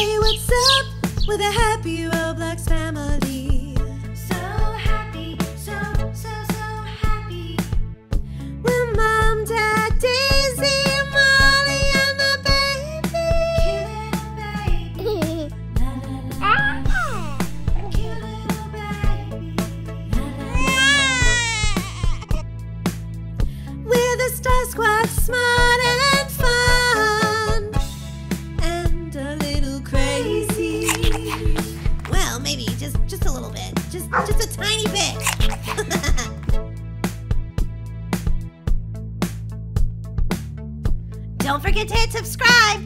Hey, what's up with a happy Roblox family? Don't forget to hit subscribe.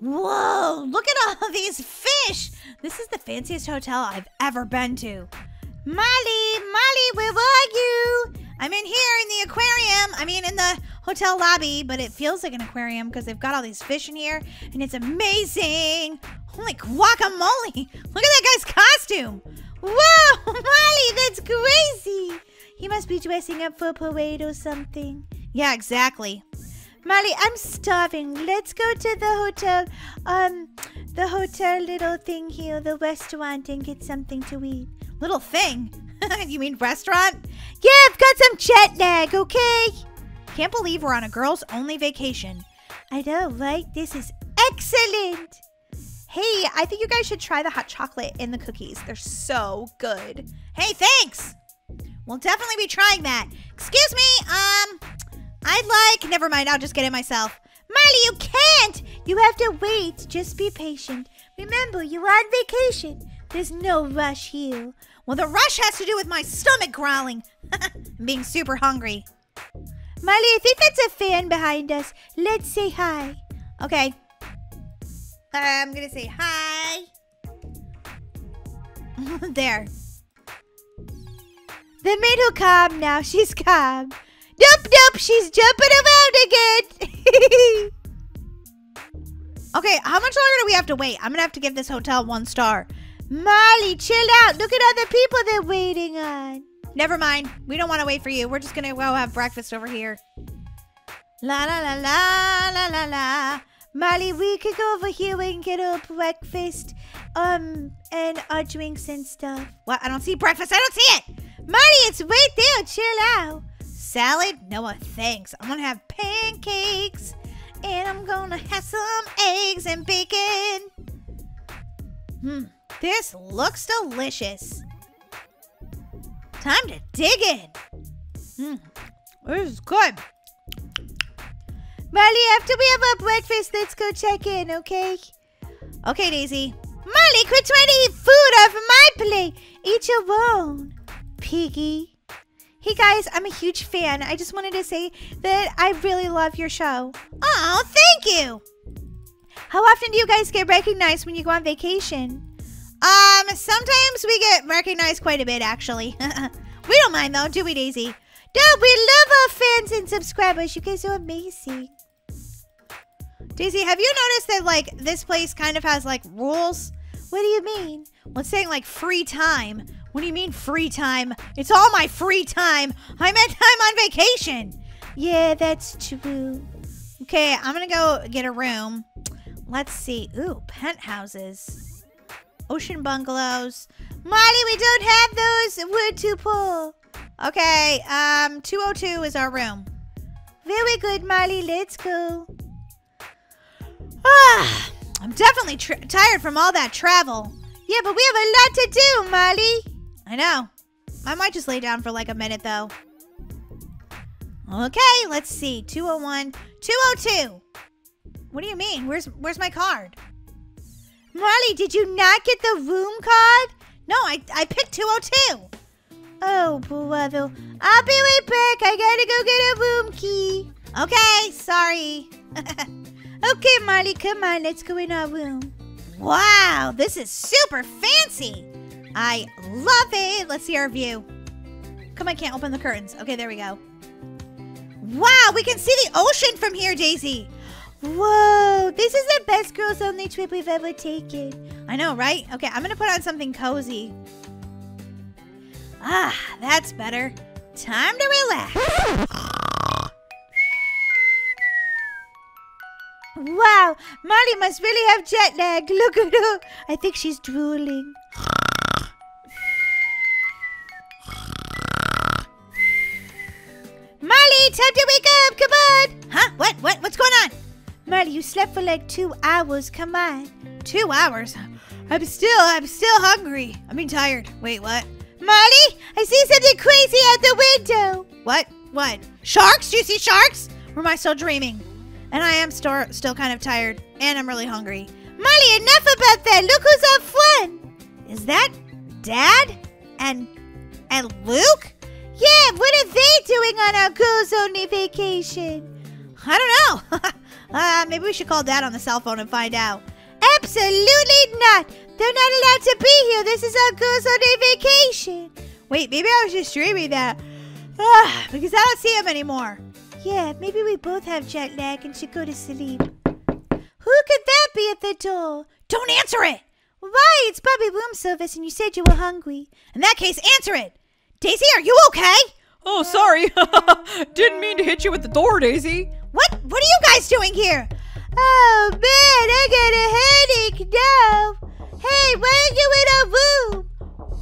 Whoa! Look at all these fish. This is the fanciest hotel I've ever been to. Molly, Molly, where are you? I'm in here in the aquarium. I mean, in the hotel lobby, but it feels like an aquarium because they've got all these fish in here, and it's amazing. Holy guacamole! Look at that guy's costume. Whoa, Molly, that's crazy. He must be dressing up for a parade or something. Yeah, exactly. Molly, I'm starving. Let's go to the hotel, um, the hotel little thing here, the restaurant, and get something to eat. Little thing? you mean restaurant? Yeah, I've got some jet lag, okay? Can't believe we're on a girls only vacation. I know, right? This is excellent. Hey, I think you guys should try the hot chocolate and the cookies. They're so good. Hey, thanks. We'll definitely be trying that. Excuse me, um, I'd like, never mind, I'll just get it myself. Molly, you can't! You have to wait. Just be patient. Remember, you're on vacation. There's no rush here. Well, the rush has to do with my stomach growling. I'm being super hungry. Molly, I think that's a fan behind us. Let's say hi. Okay. I'm gonna say hi. there. The made her calm now. She's calm. Nope, nope, she's jumping around again. okay, how much longer do we have to wait? I'm gonna have to give this hotel one star. Molly, chill out. Look at all the people they're waiting on. Never mind. We don't want to wait for you. We're just gonna go have breakfast over here. La la la la la la la. Molly, we could go over here and get our breakfast, um, and our drinks and stuff. What? I don't see breakfast. I don't see it. Molly, it's right there. Chill out. Salad? No, thanks. I'm gonna have pancakes, and I'm gonna have some eggs and bacon. Hmm, this looks delicious. Time to dig in. Hmm, this is good. Molly, after we have our breakfast, let's go check in, okay? Okay, Daisy. Molly, quit trying to eat food off of my plate. Eat your own, piggy. Hey guys, I'm a huge fan. I just wanted to say that I really love your show. Oh, thank you. How often do you guys get recognized when you go on vacation? Um, sometimes we get recognized quite a bit, actually. we don't mind though, do we, Daisy? No, we love our fans and subscribers. You guys are amazing. Daisy, have you noticed that like this place kind of has like rules? What do you mean? Well, it's saying like free time. What do you mean free time? It's all my free time. I meant I'm on vacation. Yeah, that's true. Okay, I'm gonna go get a room. Let's see. Ooh, penthouses. Ocean bungalows. Molly, we don't have those. We're too poor. Okay, um, 202 is our room. Very good, Molly. Let's go. Ah, I'm definitely tired from all that travel. Yeah, but we have a lot to do, Molly. I know. I might just lay down for like a minute, though. Okay, let's see. 201, 202. What do you mean? Where's where's my card? Molly, did you not get the room card? No, I, I picked 202. Oh, brother. I'll be right back. I gotta go get a room key. Okay, sorry. okay, Molly, come on. Let's go in our room. Wow, this is super fancy. I love it. Let's see our view. Come on, I can't open the curtains. Okay, there we go. Wow, we can see the ocean from here, Daisy. Whoa, this is the best girls only trip we've ever taken. I know, right? Okay, I'm gonna put on something cozy. Ah, that's better. Time to relax. Wow, Molly must really have jet lag. Look at her. I think she's drooling. Molly, time to wake up. Come on. Huh? What? What? What's going on? Molly, you slept for like two hours. Come on. Two hours? I'm still, I'm still hungry. I mean tired. Wait, what? Molly, I see something crazy out the window. What? What? Sharks? Do you see sharks? Or am I still dreaming? And I am still, still kind of tired. And I'm really hungry. Molly, enough about that. Look who's up front. Is that Dad? And and Luke? Yeah, what are they doing on our girls only vacation? I don't know. uh, maybe we should call Dad on the cell phone and find out. Absolutely not. They're not allowed to be here. This is our girls only vacation. Wait, maybe I was just dreaming that. Ah, because I don't see him anymore. Yeah, maybe we both have jet lag and should go to sleep. Who could that be at the door? Don't answer it. Why? It's Bobby room service and you said you were hungry. In that case, answer it. Daisy, are you okay? Oh, sorry. Didn't mean to hit you with the door, Daisy. What? What are you guys doing here? Oh man, I got a headache now. Hey, why are you in our room?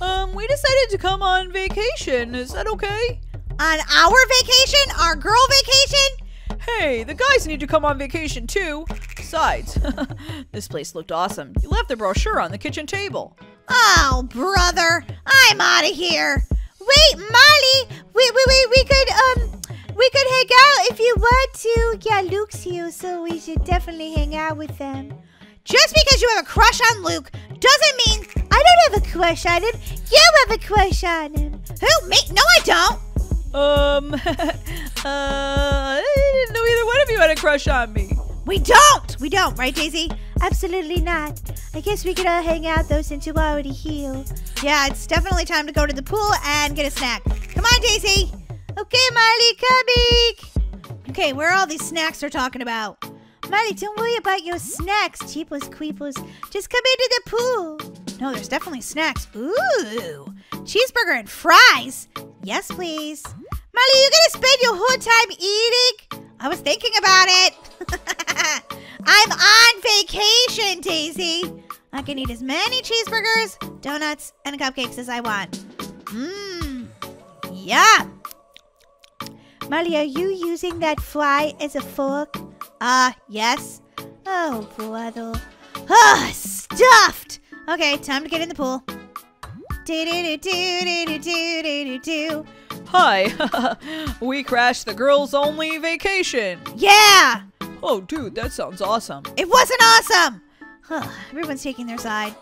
Um, we decided to come on vacation. Is that okay? On our vacation? Our girl vacation? Hey, the guys need to come on vacation too. Besides, this place looked awesome. You left the brochure on the kitchen table. Oh, brother, I'm out of here. Wait, Molly, Wait, wait, we, we could, um, we could hang out if you want to. Yeah, Luke's here, so we should definitely hang out with them. Just because you have a crush on Luke doesn't mean I don't have a crush on him. You have a crush on him. Who? Me? No, I don't. Um, uh, I didn't know either one of you had a crush on me. We don't. We don't, right, Daisy? Absolutely not. I guess we could all hang out though since you're already here. Yeah, it's definitely time to go to the pool and get a snack. Come on, Daisy. Okay, Miley, coming. Okay, where are all these snacks they're talking about? Miley, don't worry about your snacks, cheapos creepers. Just come into the pool. No, there's definitely snacks. Ooh, cheeseburger and fries. Yes, please. Miley, you gonna spend your whole time eating? I was thinking about it. I'm on vacation, Daisy. I can eat as many cheeseburgers, donuts, and cupcakes as I want. Mmm. Yeah. Molly, are you using that fly as a fork? Ah, uh, yes. Oh, brother. Ah, stuffed. Okay, time to get in the pool. Do do do do do do do do do. Hi, we crashed the girls only vacation. Yeah, Oh, dude, that sounds awesome. it wasn't awesome. Everyone's taking their side.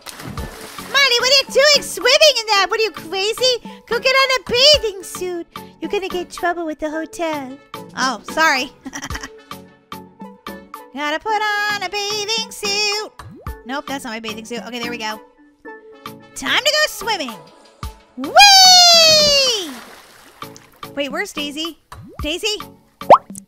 Molly, what are you doing swimming in that? What are you crazy? Go get on a bathing suit. You're gonna get trouble with the hotel. Oh, sorry. Gotta put on a bathing suit. Nope, that's not my bathing suit. Okay, there we go. Time to go swimming. Whee! Wait, where's Daisy? Daisy?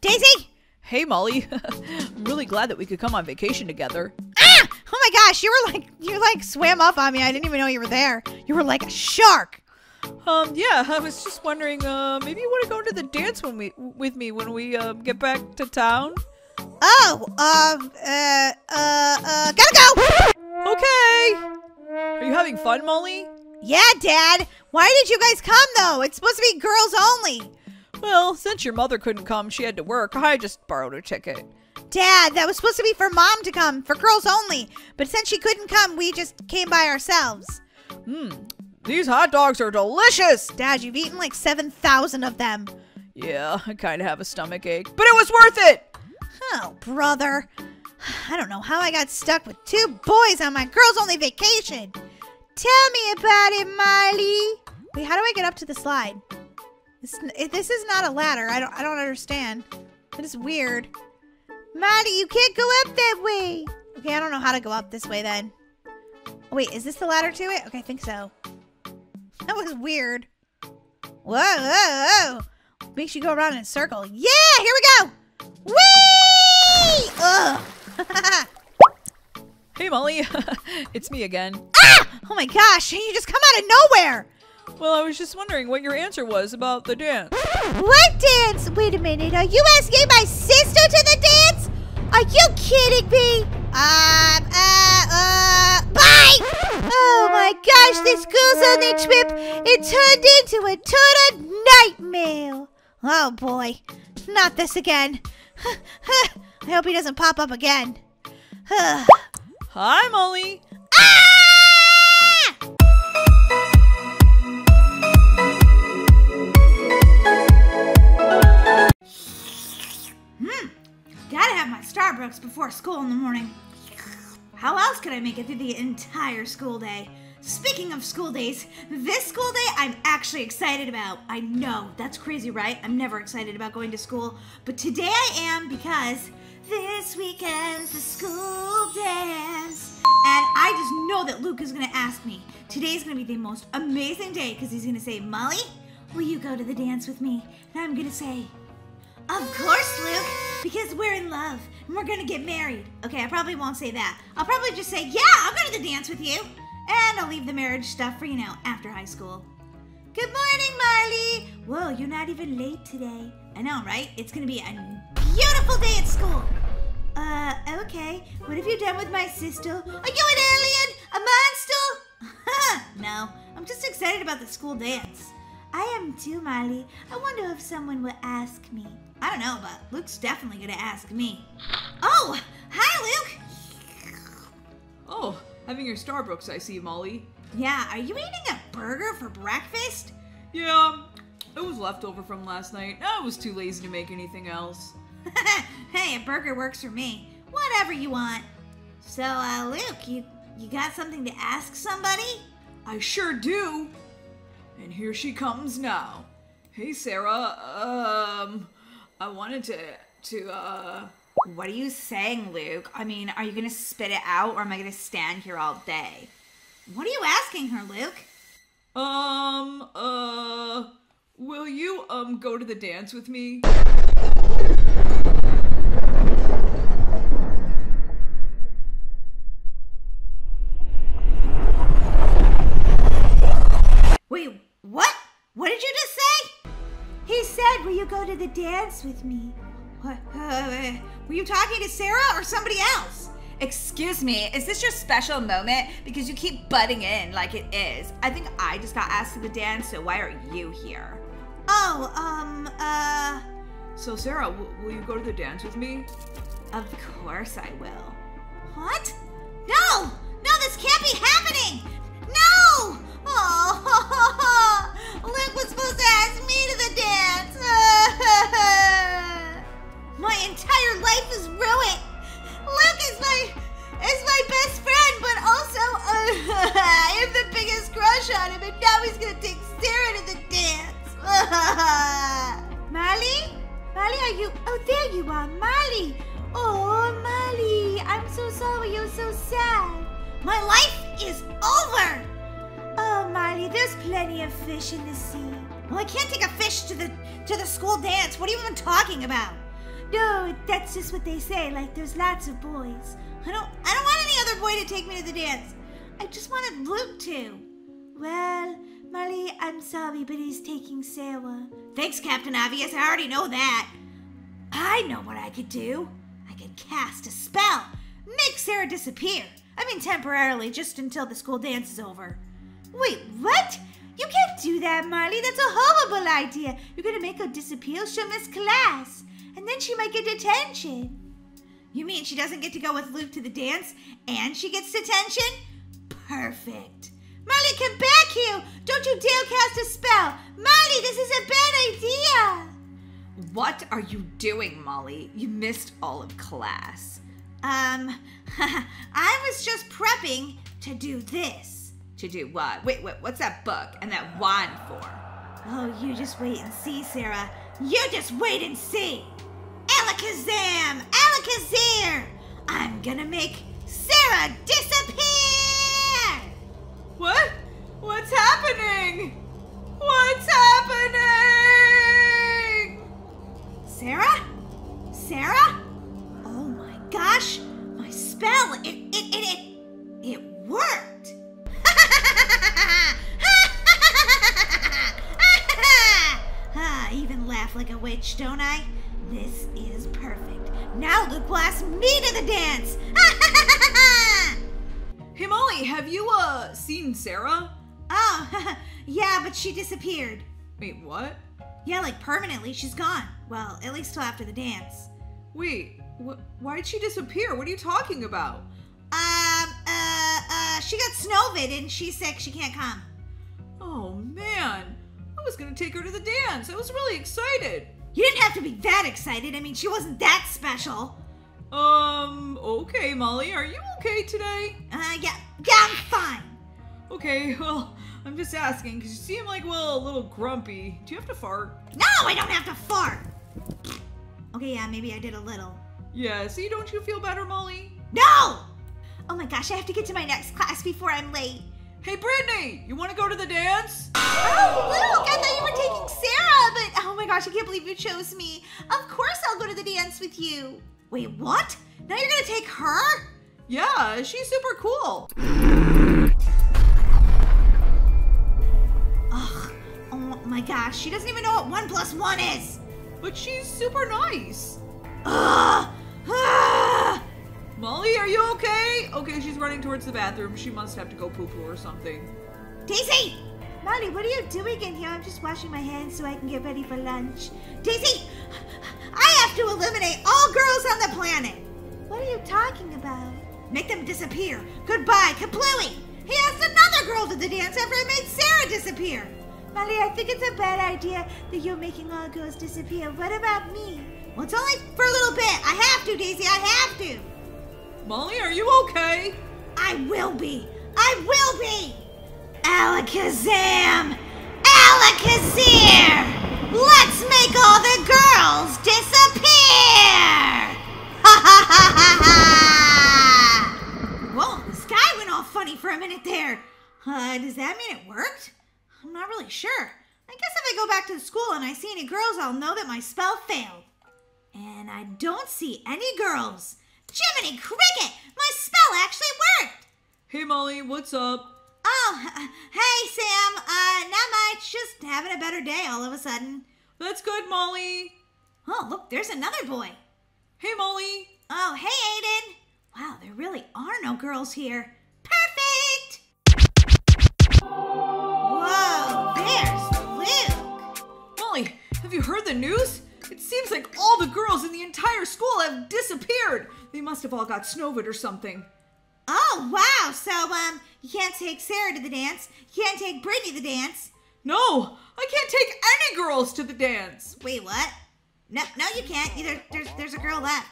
Daisy? Hey, Molly. I'm really glad that we could come on vacation together. Ah! Oh my gosh, you were like you like swam up on me. I didn't even know you were there. You were like a shark. Um, yeah, I was just wondering, uh, maybe you want to go to the dance when we, with me when we, uh, get back to town? Oh, um, uh, uh, uh, gotta go. Okay! Are you having fun, Molly? Yeah, Dad. Why did you guys come though? It's supposed to be girls only. Well, since your mother couldn't come, she had to work. I just borrowed a ticket. Dad, that was supposed to be for mom to come, for girls only. But since she couldn't come, we just came by ourselves. Hmm, these hot dogs are delicious! Dad, you've eaten like 7,000 of them. Yeah, I kind of have a stomach ache, but it was worth it! Oh, brother. I don't know how I got stuck with two boys on my girls only vacation. Tell me about it, Miley. Wait, how do I get up to the slide? This, this is not a ladder. I don't I don't understand. It is weird. Miley, you can't go up that way. Okay, I don't know how to go up this way then. Oh, wait, is this the ladder to it? Okay, I think so. That was weird. Whoa, whoa, whoa. Makes you go around in a circle. Yeah, here we go. Whee! Ugh. Hey, Molly. it's me again. ah! Oh my gosh, you just come out of nowhere. Well, I was just wondering what your answer was about the dance. What dance? Wait a minute. Are you asking my sister to the dance? Are you kidding me? Um, uh, uh, bye! Oh my gosh, this girl's only trip, it turned into a total nightmare. Oh boy, not this again. I hope he doesn't pop up again. Hi, Molly. Before school in the morning. How else could I make it through the entire school day? Speaking of school days, this school day I'm actually excited about. I know, that's crazy, right? I'm never excited about going to school, but today I am because this weekend's the school dance. And I just know that Luke is gonna ask me. Today's gonna be the most amazing day because he's gonna say, Molly, will you go to the dance with me? And I'm gonna say, of course, Luke, because we're in love and we're gonna get married. Okay, I probably won't say that. I'll probably just say, yeah, I'll go to the dance with you. And I'll leave the marriage stuff for, you know, after high school. Good morning, Marley. Whoa, you're not even late today. I know, right? It's gonna be a beautiful day at school. Uh, okay. What have you done with my sister? Are you an alien? A monster? no, I'm just excited about the school dance. I am too, Marley. I wonder if someone will ask me. I don't know, but Luke's definitely gonna ask me. Oh, hi, Luke. Oh, having your Starbucks, I see, Molly. Yeah, are you eating a burger for breakfast? Yeah, it was leftover from last night. I was too lazy to make anything else. hey, a burger works for me. Whatever you want. So, uh, Luke, you you got something to ask somebody? I sure do. And here she comes now. Hey, Sarah. Um, I wanted to to uh. What are you saying, Luke? I mean, are you gonna spit it out or am I gonna stand here all day? What are you asking her, Luke? Um, uh, will you, um, go to the dance with me? Go to the dance with me? What? Uh, were you talking to Sarah or somebody else? Excuse me, is this your special moment? Because you keep butting in like it is. I think I just got asked to the dance, so why are you here? Oh, um, uh, So, Sarah, will you go to the dance with me? Of course I will. what? No! No, this can't be happening! No! Oh, Luke was supposed to ask me to the dance. my entire life is ruined. Luke is my is my best friend, but also uh, I have the biggest crush on him, and now he's gonna take Sarah to the dance. Molly, Molly, are you? Oh, there you are, Molly. Oh, Molly, I'm so sorry. You're so sad. My life is over. Oh, Molly, there's plenty of fish in the sea. Well, I can't take a fish to the to the school dance. What are you even talking about? No, that's just what they say. Like there's lots of boys. I don't I don't want any other boy to take me to the dance. I just wanted Luke to. Well, Molly, I'm sorry, but he's taking Sarah. Thanks, Captain Obvious. I already know that. I know what I could do. I could cast a spell, make Sarah disappear. I mean, temporarily, just until the school dance is over. Wait, what? You can't do that, Marley. That's a horrible idea. You're gonna make her disappear. She'll miss class, and then she might get detention. You mean she doesn't get to go with Luke to the dance, and she gets detention? Perfect. Marley, come back here! Don't you dare cast a spell! Marley, this is a bad idea! What are you doing, Molly? You missed all of class. Um, I was just prepping to do this. To do what? Wait, wait, what's that book and that wand for? Oh, you just wait and see, Sarah. You just wait and see. Alakazam! Alakazam! I'm gonna make Sarah disappear! What? What's happening? What's happening? Sarah? Sarah? My gosh! My spell, it, it, it, it, it worked! ah, I even laugh like a witch, don't I? This is perfect. Now Luke will ask me to the dance! Hey, Molly, have you, uh, seen Sarah? Oh, yeah, but she disappeared. Wait, what? Yeah, like permanently, she's gone. Well, at least till after the dance. Wait, wh- why'd she disappear? What are you talking about? Um, uh, uh, she got snowvid and she's sick. She can't come. Oh man, I was gonna take her to the dance. I was really excited. You didn't have to be that excited. I mean, she wasn't that special. Um, okay, Molly, are you okay today? Uh, yeah, yeah, I'm fine. Okay, well, I'm just asking because you seem like, well, a little grumpy. Do you have to fart? No, I don't have to fart. Okay, yeah, maybe I did a little. Yeah, see, don't you feel better, Molly? No! Oh my gosh, I have to get to my next class before I'm late. Hey, Brittany, you want to go to the dance? Oh, Luke, I thought you were taking Sarah, but oh my gosh, I can't believe you chose me. Of course I'll go to the dance with you. Wait, what? Now you're gonna take her? Yeah, she's super cool. Ugh, oh my gosh, she doesn't even know what one plus one is. But she's super nice. Ugh! Molly, are you okay? Okay, she's running towards the bathroom. She must have to go poo poo or something. Daisy! Molly, what are you doing in here? I'm just washing my hands so I can get ready for lunch. Daisy! I have to eliminate all girls on the planet! What are you talking about? Make them disappear. Goodbye, Kaplooey! He asked another girl to the dance after I made Sarah disappear. Molly, I think it's a bad idea that you're making all girls disappear. What about me? Well, it's only for a little bit. I have to, Daisy. I have to. Molly, are you okay? I will be. I will be. Alakazam! Alakazam! Let's make all the girls disappear! Ha ha ha ha ha! Whoa, the sky went all funny for a minute there. Uh, does that mean it worked? I'm not really sure. I guess if I go back to the school and I see any girls, I'll know that my spell failed. And I don't see any girls. Jiminy Cricket! My spell actually worked! Hey, Molly, what's up? Oh, hey Sam. Uh, not much. Just having a better day all of a sudden. That's good, Molly. Oh, look, there's another boy. Hey, Molly. Oh, hey Aiden. Wow, there really are no girls here. Perfect. Whoa, there's Luke. Molly, have you heard the news? It seems like all the girls in the entire school have disappeared. They must have all got snowed or something. Oh, wow. So, um, you can't take Sarah to the dance. You can't take Brittany to the dance. No, I can't take any girls to the dance. Wait, what? No, no, you can't. Either there's there's a girl left.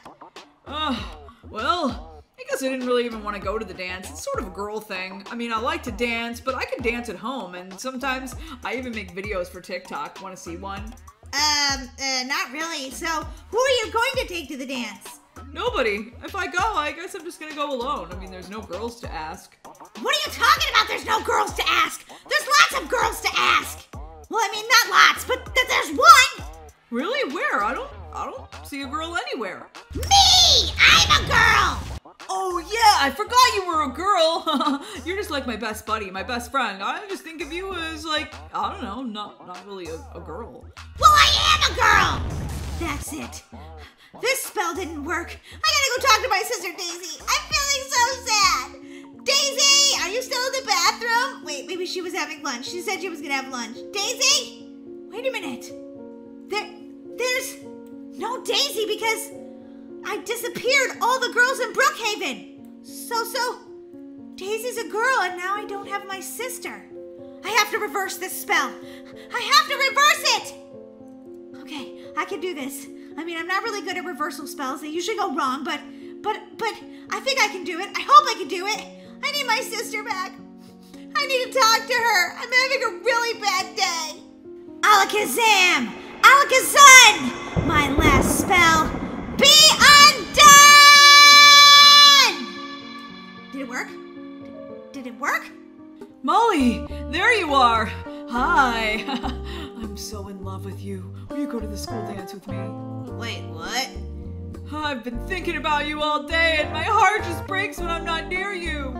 Ugh, well, I guess I didn't really even want to go to the dance. It's sort of a girl thing. I mean, I like to dance, but I can dance at home, and sometimes I even make videos for TikTok. Want to see one? Um, uh, not really. So, who are you going to take to the dance? Nobody. If I go, I guess I'm just gonna go alone. I mean, there's no girls to ask. What are you talking about? There's no girls to ask. There's lots of girls to ask. Well, I mean, not lots, but th- there's one. Really? Where? I don't. I don't see a girl anywhere. Me! I'm a girl. Oh yeah, I forgot you were a girl. You're just like my best buddy, my best friend. I just think of you as like I don't know, not not really a, a girl. Well, I am a girl. That's it. This spell didn't work. I gotta go talk to my sister Daisy. I'm feeling so sad. Daisy, are you still in the bathroom? Wait, maybe she was having lunch. She said she was gonna have lunch. Daisy? Wait a minute. There, there's no Daisy because I disappeared all the girls in Brookhaven. So, so, Daisy's a girl and now I don't have my sister. I have to reverse this spell. I have to reverse it. Okay, I can do this. I mean, I'm not really good at reversal spells. They usually go wrong, but but but I think I can do it. I hope I can do it. I need my sister back. I need to talk to her. I'm having a really bad day. Alakazam! Alakazam! My last spell. Did it work? Did it work? Molly, there you are. Hi. I'm so in love with you. Will you go to the school dance with me? Wait, what? I've been thinking about you all day, and my heart just breaks when I'm not near you.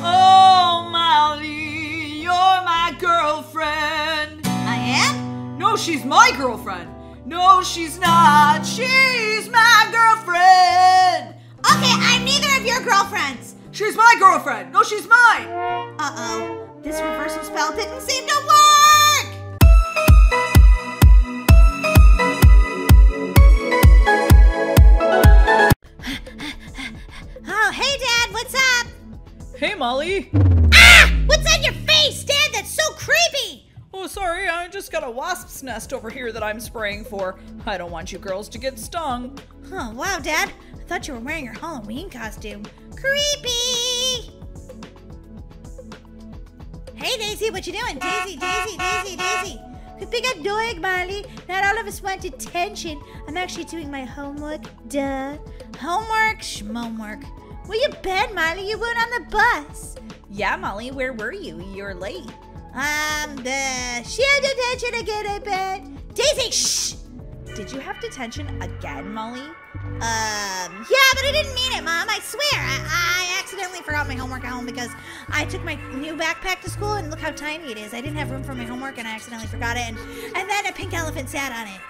Oh, Molly, you're my girlfriend. I am? No, she's my girlfriend. No, she's not. She's my girlfriend. Okay, I'm neither of your girlfriends. She's my girlfriend. No, she's mine. Uh oh. This This reversal spell didn't seem to work! oh, hey, Dad, what's up? Hey, Molly. Ah! What's on your face, Dad? That's so creepy! Oh, sorry, I just got a wasp's nest over here that I'm spraying for. I don't want you girls to get stung. Oh, wow, Dad. I thought you were wearing your Halloween costume. Creepy! Hey, Daisy, what you doing? Daisy, Daisy, Daisy, Daisy. Quit being annoying, Molly. Not all of us want attention. I'm actually doing my homework. Duh. Homework, schmomework. Where you been, Molly? You weren't on the bus. Yeah, Molly, where were you? You're late. Um, the she had detention again, I bet. Daisy, shh! Did you have detention again, Molly? Um, yeah, but I didn't mean it, Mom. I swear. I, I accidentally forgot my homework at home because I took my new backpack to school and look how tiny it is. I didn't have room for my homework and I accidentally forgot it. And, and then a pink elephant sat on it.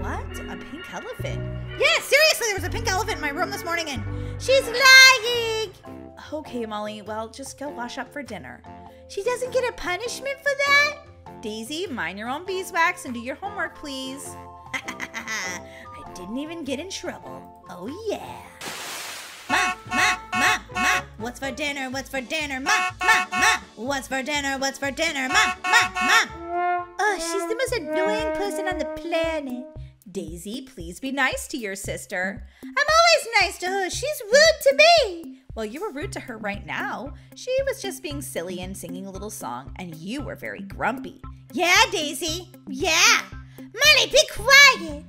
What? A pink elephant? Yeah, seriously, there was a pink elephant in my room this morning and she's lying. Okay, Molly, well, just go wash up for dinner. She doesn't get a punishment for that? Daisy, mind your own beeswax and do your homework, please. Didn't even get in trouble. Oh, yeah. Ma, ma, ma, ma. What's for dinner? What's for dinner? Ma, ma, ma. What's for dinner? What's for dinner? Ma, ma, ma. Oh, she's the most annoying person on the planet. Daisy, please be nice to your sister. I'm always nice to her. She's rude to me. Well, you were rude to her right now. She was just being silly and singing a little song, and you were very grumpy. Yeah, Daisy. Yeah. Molly, be quiet.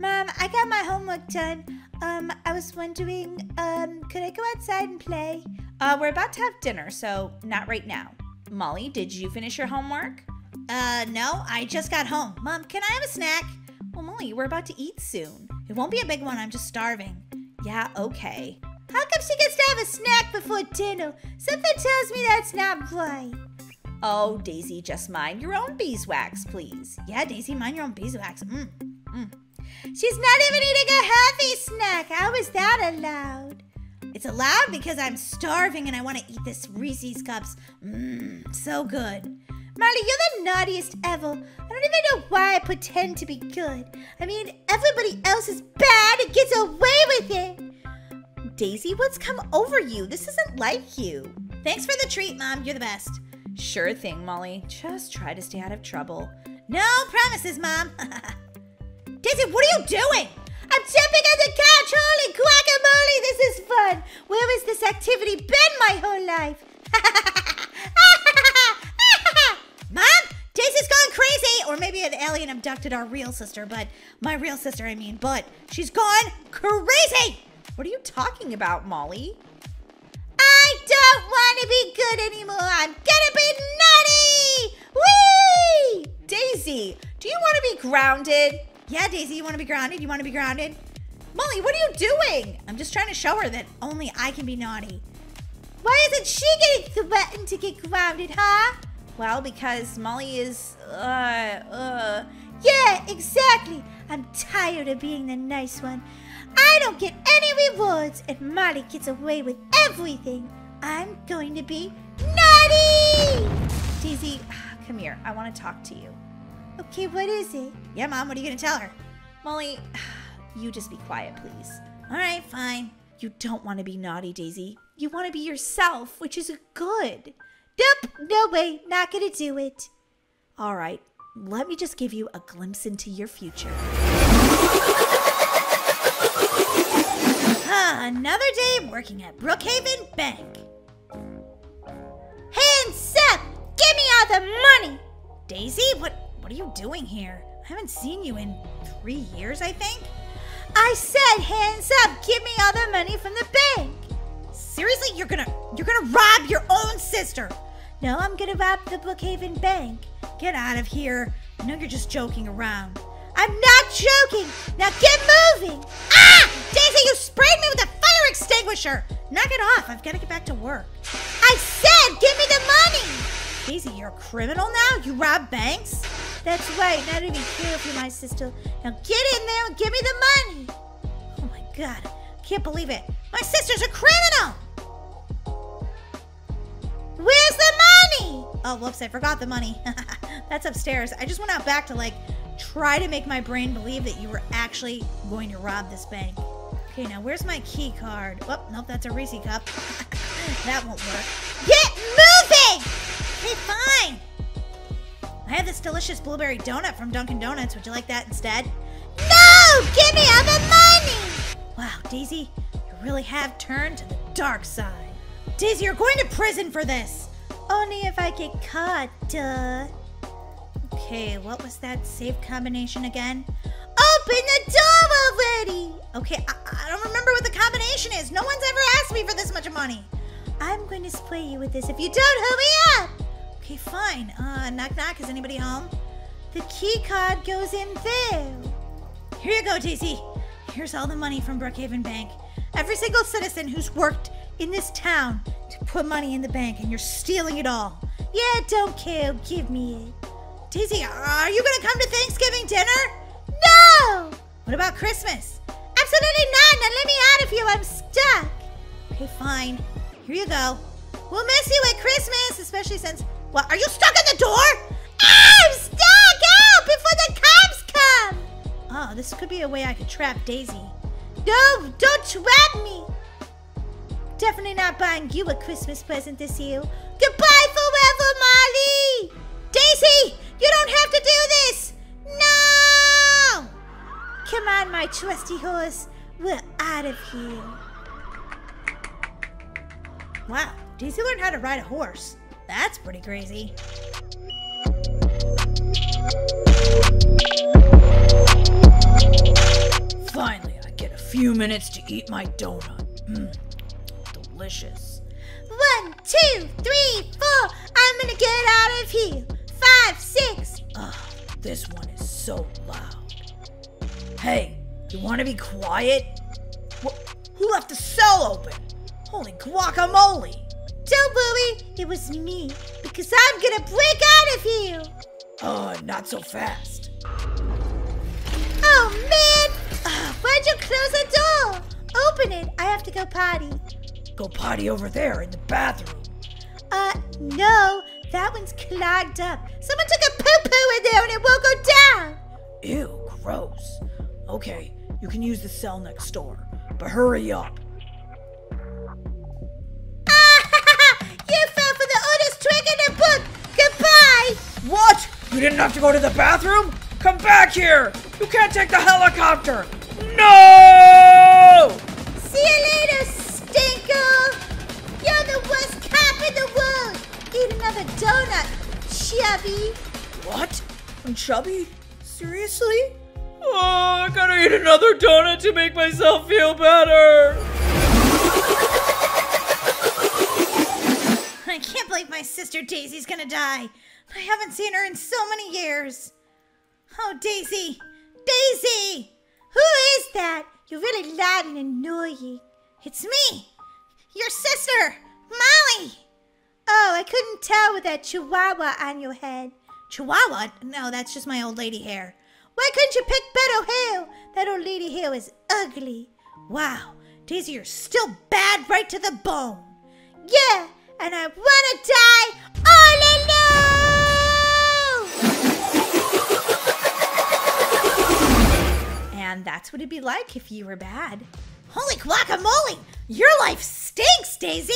Mom, I got my homework done. Um, I was wondering, um, could I go outside and play? Uh, we're about to have dinner, so not right now. Molly, did you finish your homework? Uh, no, I just got home. Mom, can I have a snack? Well, Molly, we're about to eat soon. It won't be a big one. I'm just starving. Yeah, okay. How come she gets to have a snack before dinner? Something tells me that's not right. Oh, Daisy, just mind your own beeswax, please. Yeah, Daisy, mind your own beeswax. Mm, mm. She's not even eating a healthy snack. How is that allowed? It's allowed because I'm starving and I want to eat this Reese's Cups. Mmm, so good. Molly, you're the naughtiest ever. I don't even know why I pretend to be good. I mean, everybody else is bad and gets away with it. Daisy, what's come over you? This isn't like you. Thanks for the treat, Mom. You're the best. Sure thing, Molly. Just try to stay out of trouble. No promises, Mom. Daisy, what are you doing? I'm jumping on the couch. Holy guacamole, this is fun. Where has this activity been my whole life? Mom, Daisy's gone crazy. Or maybe an alien abducted our real sister, but my real sister, I mean, but she's gone crazy. What are you talking about, Molly? I don't want to be good anymore. I'm gonna be naughty. Whee! Daisy, do you want to be grounded? Yeah, Daisy, you want to be grounded? You want to be grounded? Molly, what are you doing? I'm just trying to show her that only I can be naughty. Why isn't she getting threatened to get grounded, huh? Well, because Molly is, uh, uh. Yeah, exactly. I'm tired of being the nice one. I don't get any rewards, and Molly gets away with everything. I'm going to be naughty! Daisy, come here. I want to talk to you. Okay, what is it? Yeah, Mom, what are you going to tell her? Molly, you just be quiet, please. All right, fine. You don't want to be naughty, Daisy. You want to be yourself, which is good. Nope, no way, not gonna do it. All right, let me just give you a glimpse into your future. Another day working at Brookhaven Bank. Hands up! Give me all the money! Daisy, what what are you doing here? I haven't seen you in three years, I think. I said hands up, give me all the money from the bank. Seriously, you're gonna you're gonna rob your own sister. No, I'm gonna rob the Brookhaven Bank. Get out of here. I know you're just joking around. I'm not joking. Now get moving. Ah! Daisy, you sprayed me with a fire extinguisher. Knock it off. I've got to get back to work. I said, give me the money. Daisy, you're a criminal now? You rob banks? That's right. Not even care if you're my sister. Now get in there and give me the money. Oh my God. Can't believe it. My sister's a criminal. Where's the money? Oh, whoops, I forgot the money. That's upstairs. I just went out back to like try to make my brain believe that you were actually going to rob this bank. Okay, now where's my key card? Oh, nope, that's a Reese cup. that won't work. Get moving! Okay, fine. I have this delicious blueberry donut from Dunkin' Donuts. Would you like that instead? No! Give me all the money! Wow, Daisy, you really have turned to the dark side. Daisy, you're going to prison for this. Only if I get caught, duh. Okay, what was that safe combination again? Open the door already! Okay, I, I don't remember what the combination is. No one's ever asked me for this much money. I'm going to spray you with this if you don't hurry up. Okay, fine. Uh, knock knock. Is anybody home? The key card goes in there. Here you go, Daisy. Here's all the money from Brookhaven Bank. Every single citizen who's worked in this town to put money in the bank, and you're stealing it all. Yeah, don't care. Give me it. Daisy, are you gonna come to Thanksgiving dinner? No! What about Christmas? Absolutely not! Now let me out of here. I'm stuck. Okay, fine. Here you go. We'll miss you at Christmas, especially since. What? Are you stuck in the door? I'm stuck! Out before the cops come! Oh, this could be a way I could trap Daisy. No, don't trap me! Definitely not buying you a Christmas present this year. Goodbye forever, Molly! Daisy, you don't have to do this! No! Come on, my trusty horse. We're out of here. Wow, Daisy learned how to ride a horse. That's pretty crazy. Finally, I get a few minutes to eat my donut. Mmm, delicious. One, two, three, four. I'm gonna get out of here. Five, six. Ugh, this one is so loud. Hey, you want to be quiet? Wh- who left the cell open? Holy guacamole! Don't worry, it was me. Because I'm gonna break out of here. Uh, not so fast. Oh man! Ugh, why'd you close the door? Open it. I have to go potty. Go potty over there in the bathroom. Uh, no. That one's clogged up. Someone took a poo poo in there and it won't go down. Ew, gross. Okay, you can use the cell next door, but hurry up. What? You didn't have to go to the bathroom? Come back here! You can't take the helicopter! No! See you later, stinker. You're the worst cop in the world. Eat another donut, chubby. What? I'm chubby? Seriously? Oh, I gotta eat another donut to make myself feel better. I can't believe my sister Daisy's gonna die. I haven't seen her in so many years. Oh, Daisy! Daisy! Who is that? You're really loud and annoying. It's me! Your sister! Molly! Oh, I couldn't tell with that chihuahua on your head. Chihuahua? No, that's just my old lady hair. Why couldn't you pick better hair? That old lady hair is ugly. Wow, Daisy, you're still bad right to the bone. Yeah, and I wanna die all alone! And that's what it'd be like if you were bad. Holy guacamole! Your life stinks, Daisy!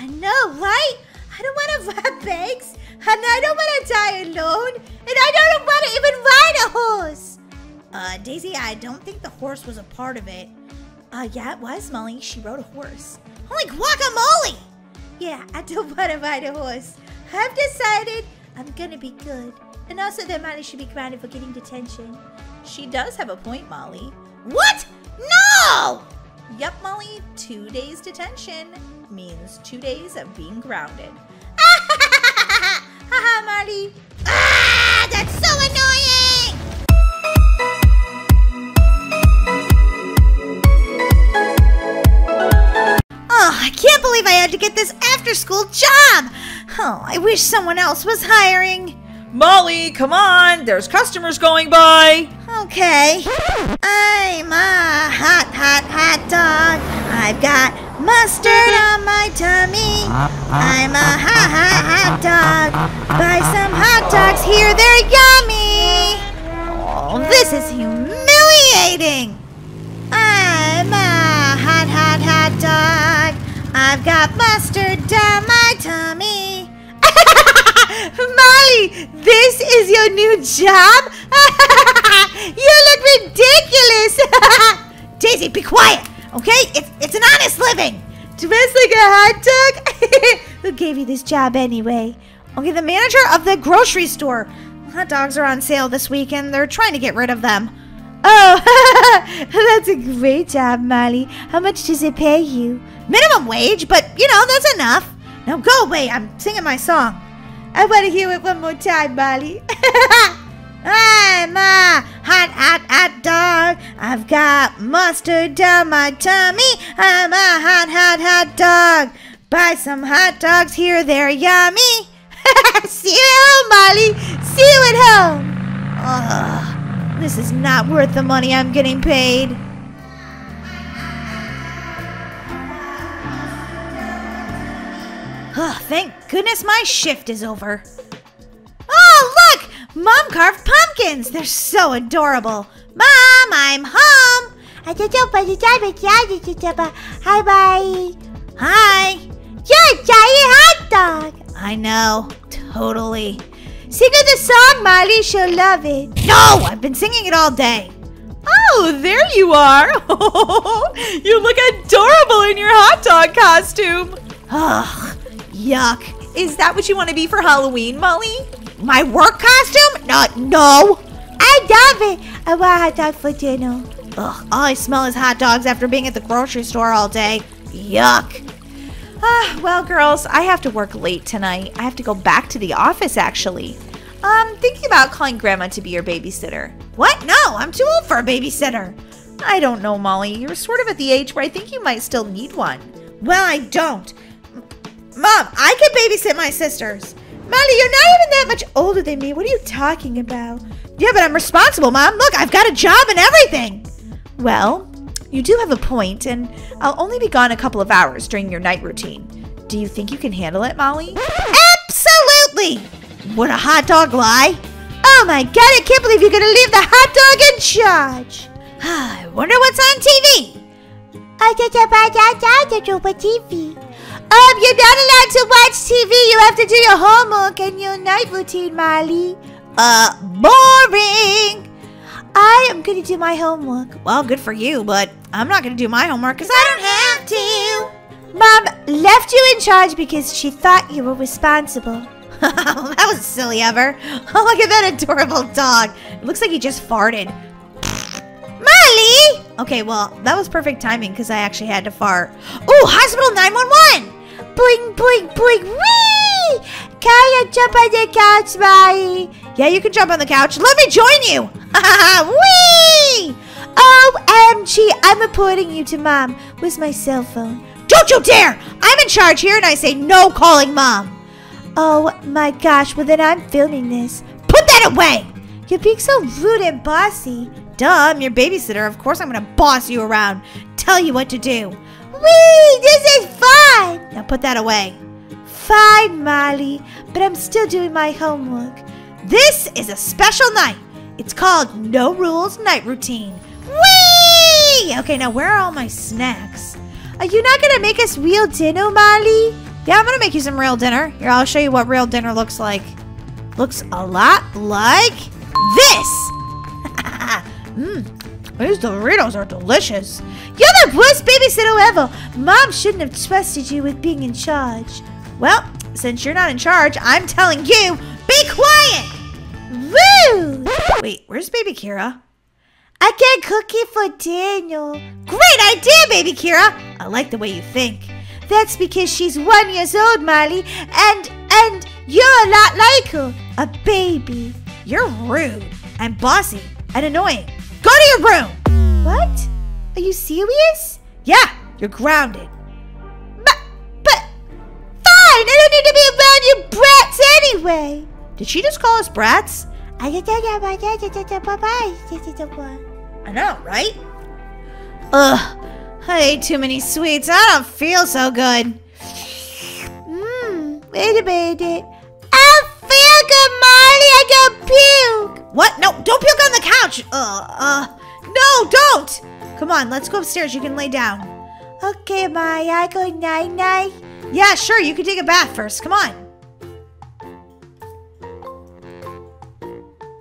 I know, right? I don't want to rob banks, and I don't want to die alone, and I don't want to even ride a horse. Uh, Daisy, I don't think the horse was a part of it. Uh, yeah, it was, Molly. She rode a horse. Holy guacamole! Yeah, I don't want to ride a horse. I've decided I'm gonna be good. And also that Molly should be grounded for getting detention. She does have a point, Molly. What? No! Yep, Molly, two days detention means two days of being grounded. Haha, Molly. Ah, that's so annoying! Oh, I can't believe I had to get this after school job. Oh, I wish someone else was hiring. Molly, come on! There's customers going by! Okay. I'm a hot, hot, hot dog. I've got Mustard on my tummy. I'm a hot, hot, hot dog. Buy some hot dogs here, they're yummy. Oh, this is humiliating. I'm a hot, hot, hot dog. I've got mustard down my tummy. Molly, this is your new job? you look ridiculous. Daisy, be quiet, okay? It's, it's an honest living. Dressed like a hot dog? Who gave you this job anyway? Okay, the manager of the grocery store. Hot dogs are on sale this week and they're trying to get rid of them. Oh, that's a great job, Molly. How much does it pay you? Minimum wage, but you know, that's enough. Now go away, I'm singing my song. I want to hear it one more time, Molly. I'm a hot, hot, hot dog. I've got mustard down my tummy. I'm a hot, hot, hot dog. Buy some hot dogs here, they're yummy. See you at home, Molly. See you at home. Ugh, this is not worth the money I'm getting paid. Oh, thank goodness my shift is over. Oh, look! Mom carved pumpkins. They're so adorable. Mom, I'm home. Hi, bye. Hi. You're a giant hot dog. I know. Totally. Sing her the song, Molly. She'll love it. No, I've been singing it all day. Oh, there you are. you look adorable in your hot dog costume. Ugh, yuck. Is that what you want to be for Halloween, Molly? My work costume? No, no. I love it. I want hot dog for dinner. Ugh, all I smell is hot dogs after being at the grocery store all day. Yuck. Ah, well, girls, I have to work late tonight. I have to go back to the office, actually. Um, thinking about calling Grandma to be your babysitter. What? No, I'm too old for a babysitter. I don't know, Molly. You're sort of at the age where I think you might still need one. Well, I don't. Mom, I can babysit my sisters. Molly, you're not even that much older than me. What are you talking about? Yeah, but I'm responsible, Mom. Look, I've got a job and everything. Well, you do have a point, and I'll only be gone a couple of hours during your night routine. Do you think you can handle it, Molly? Absolutely. Would a hot dog lie? Oh my god, I can't believe you're gonna leave the hot dog in charge. I wonder what's on TV. I just about TV. Um, you're not allowed to watch TV. You have to do your homework and your night routine, Molly. Uh, boring. I am gonna do my homework. Well, good for you, but I'm not gonna do my homework because I don't have to. Mom left you in charge because she thought you were responsible. that was silly ever. Oh, look at that adorable dog. It looks like he just farted. Molly! Okay, well, that was perfect timing because I actually had to fart. Ooh, hospital 911! Boing, boing, boing, wee! Can I jump on the couch, Molly? Yeah, you can jump on the couch. Let me join you! wee! OMG, I'm reporting you to mom. Where's my cell phone? Don't you dare! I'm in charge here and I say no calling mom. Oh my gosh, well then I'm filming this. Put that away! You're being so rude and bossy. Duh, I'm your babysitter. Of course I'm gonna boss you around. Tell you what to do. Wee, this is fun! Now put that away. Fine, Molly, but I'm still doing my homework. This is a special night. It's called No Rules Night Routine. Whee! Okay, now where are all my snacks? Are you not gonna make us real dinner, Molly? Yeah, I'm gonna make you some real dinner. Here, I'll show you what real dinner looks like. Looks a lot like this. Mmm, these Doritos are delicious. You're the worst babysitter ever. Mom shouldn't have trusted you with being in charge. Well, since you're not in charge, I'm telling you, be quiet. Woo! Wait, where's baby Kira? I get cookie for Daniel. Great idea, baby Kira. I like the way you think. That's because she's one years old, Molly, and and you're a lot like her, a baby. You're rude and bossy and annoying. Go to your room. What? Are you serious? Yeah, you're grounded. But but fine. I don't need to be around you brats anyway. Did she just call us brats? I know, right? Ugh, I ate too many sweets. I don't feel so good. Mmm, wait a minute. I feel good, Marley. I got puke. What? No, don't puke on the couch. Uh, uh, no, don't. Come on, let's go upstairs. You can lay down. Okay, Marley. I go night night. Yeah, sure. You can take a bath first. Come on.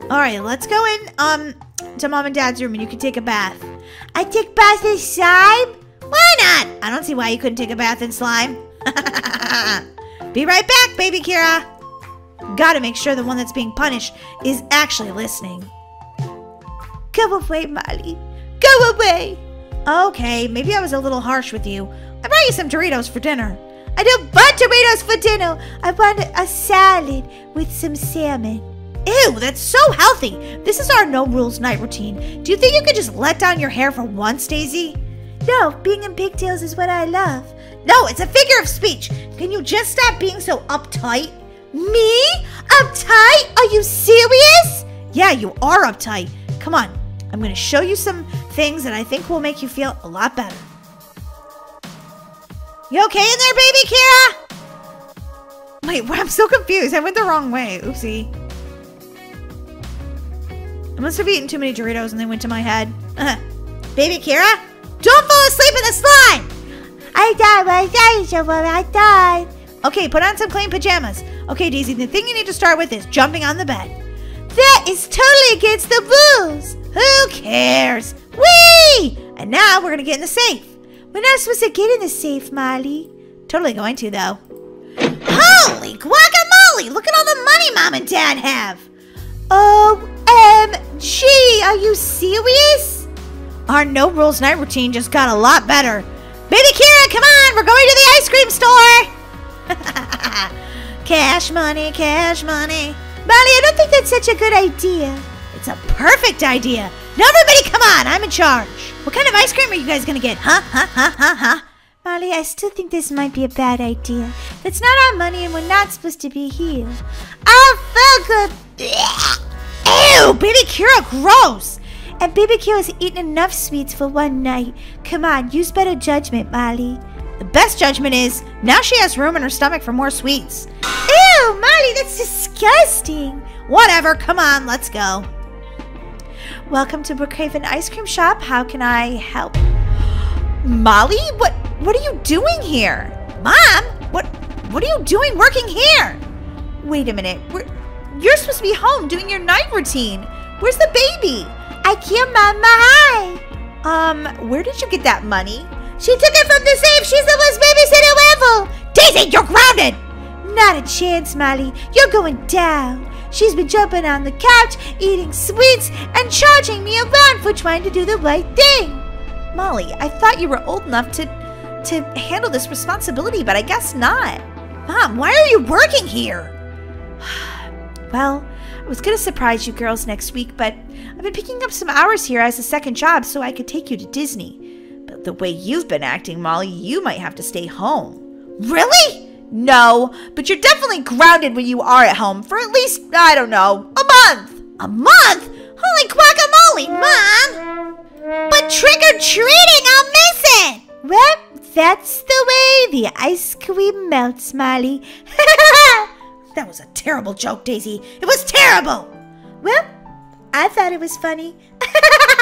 All right, let's go in um to mom and dad's room and you can take a bath. I take bath in slime? Why not? I don't see why you couldn't take a bath in slime. Be right back, baby Kira. Gotta make sure the one that's being punished is actually listening. Go away, Molly. Go away. Okay, maybe I was a little harsh with you. I brought you some Doritos for dinner. I don't want Doritos for dinner. I want a salad with some salmon. Ew, that's so healthy. This is our no rules night routine. Do you think you could just let down your hair for once, Daisy? No, being in pigtails is what I love. No, it's a figure of speech. Can you just stop being so uptight? Me? Uptight? Are you serious? Yeah, you are uptight. Come on. I'm going to show you some things that I think will make you feel a lot better. You okay in there, baby Kira? Wait, I'm so confused. I went the wrong way. Oopsie. I must have eaten too many Doritos and they went to my head. Uh, baby Kira? Don't fall asleep in the slime! I died, I died, I died. Okay, put on some clean pajamas. Okay, Daisy, the thing you need to start with is jumping on the bed. That is totally against the rules. Who cares? Whee! And now we're gonna get in the safe. We're not supposed to get in the safe, Molly. Totally going to, though. Holy guacamole! Look at all the money mom and dad have. OMG, are you serious? Our no rules night routine just got a lot better. Baby Kira, come on, we're going to the ice cream store. cash money, cash money. Molly, I don't think that's such a good idea. It's a perfect idea. Now everybody come on, I'm in charge. What kind of ice cream are you guys gonna get? Huh? Huh? Huh? Huh? Huh? Molly, I still think this might be a bad idea. That's not our money and we're not supposed to be here. I feel good. Ew, baby Kira, gross. And baby Kira's eaten enough sweets for one night. Come on, use better judgment, Molly. The best judgment is now she has room in her stomach for more sweets. Ew, Molly, that's disgusting. Whatever, come on, let's go. Welcome to Brookhaven Ice Cream Shop. How can I help? Molly, what what are you doing here? Mom, what what are you doing working here? Wait a minute. We're, you're supposed to be home doing your night routine. Where's the baby? I can't mama hi. Um, where did you get that money? She took it from the safe. She's the worst babysitter ever. Daisy, you're grounded. Not a chance, Molly. You're going down. She's been jumping on the couch, eating sweets, and charging me around for trying to do the right thing. Molly, I thought you were old enough to to handle this responsibility, but I guess not. Mom, why are you working here? well, I was gonna surprise you girls next week, but I've been picking up some hours here as a second job so I could take you to Disney. But the way you've been acting, Molly, you might have to stay home. Really? No, but you're definitely grounded when you are at home for at least, I don't know, a month. A month? Holy guacamole, Mom! But trick or treating, I'll miss it! Well, that's the way the ice cream melts, Molly. that was a terrible joke, Daisy. It was terrible! Well, I thought it was funny.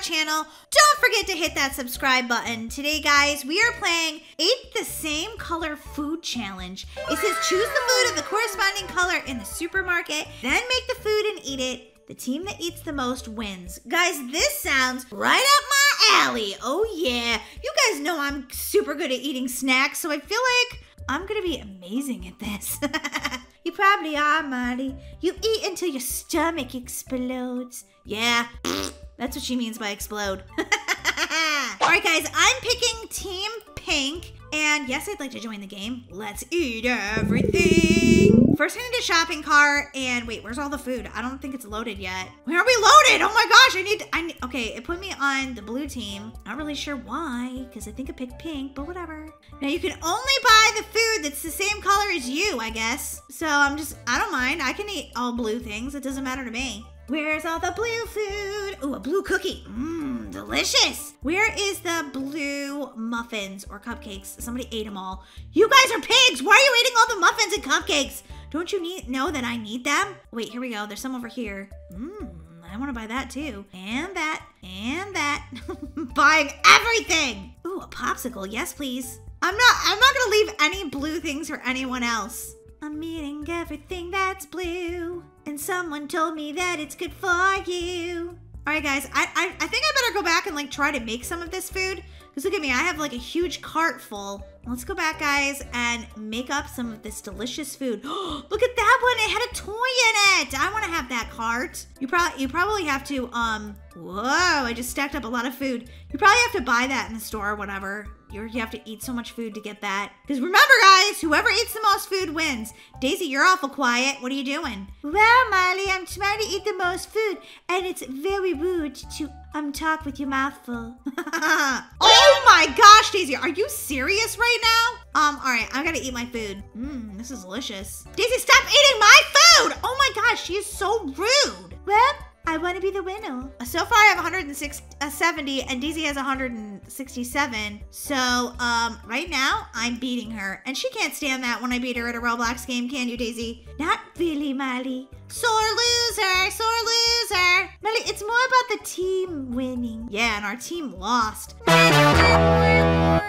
channel. Don't forget to hit that subscribe button. Today, guys, we are playing Eat the Same Color Food Challenge. It says choose the food of the corresponding color in the supermarket, then make the food and eat it. The team that eats the most wins. Guys, this sounds right up my alley. Oh yeah. You guys know I'm super good at eating snacks, so I feel like I'm gonna be amazing at this. you probably are, Marty. You eat until your stomach explodes. Yeah, that's what she means by explode. Alright, guys, I'm picking Team Pink. And yes, I'd like to join the game. Let's eat everything. First, I need a shopping cart. And wait, where's all the food? I don't think it's loaded yet. Where are we loaded? Oh my gosh, I need. I need, okay. It put me on the blue team. Not really sure why, because I think I picked pink, but whatever. Now you can only buy the food that's the same color as you, I guess. So I'm just. I don't mind. I can eat all blue things. It doesn't matter to me. Where's all the blue food? Ooh, a blue cookie. Mmm, delicious. Where is the blue muffins or cupcakes? Somebody ate them all. You guys are pigs. Why are you eating all the muffins and cupcakes? Don't you need know that I need them? Wait, here we go. There's some over here. Mmm, I want to buy that too. And that, and that. Buying everything. Ooh, a popsicle. Yes, please. I'm not I'm not gonna leave any blue things for anyone else. I'm eating everything that's blue. And someone told me that it's good for you. Alright guys, I, I I think I better go back and like try to make some of this food. Because look at me, I have like a huge cart full. Let's go back, guys, and make up some of this delicious food. look at that one, it had a toy in it. I want to have that cart. You probably you probably have to um whoa, I just stacked up a lot of food. You probably have to buy that in the store or whatever. You're, you have to eat so much food to get that. Because remember, guys, whoever eats the most food wins. Daisy, you're awful quiet. What are you doing? Well, Molly, I'm trying to eat the most food, and it's very rude to um talk with your mouth full. oh my gosh, Daisy, are you serious right now? Um, all right, I gotta eat my food. Mmm, this is delicious. Daisy, stop eating my food! Oh my gosh, she is so rude. Well, I want to be the winner. So far, I have 170, and Daisy has 167. So, um, right now, I'm beating her, and she can't stand that when I beat her at a Roblox game, can you, Daisy? Not really, Molly. Sore loser, sore loser. Molly, it's more about the team winning. Yeah, and our team lost. But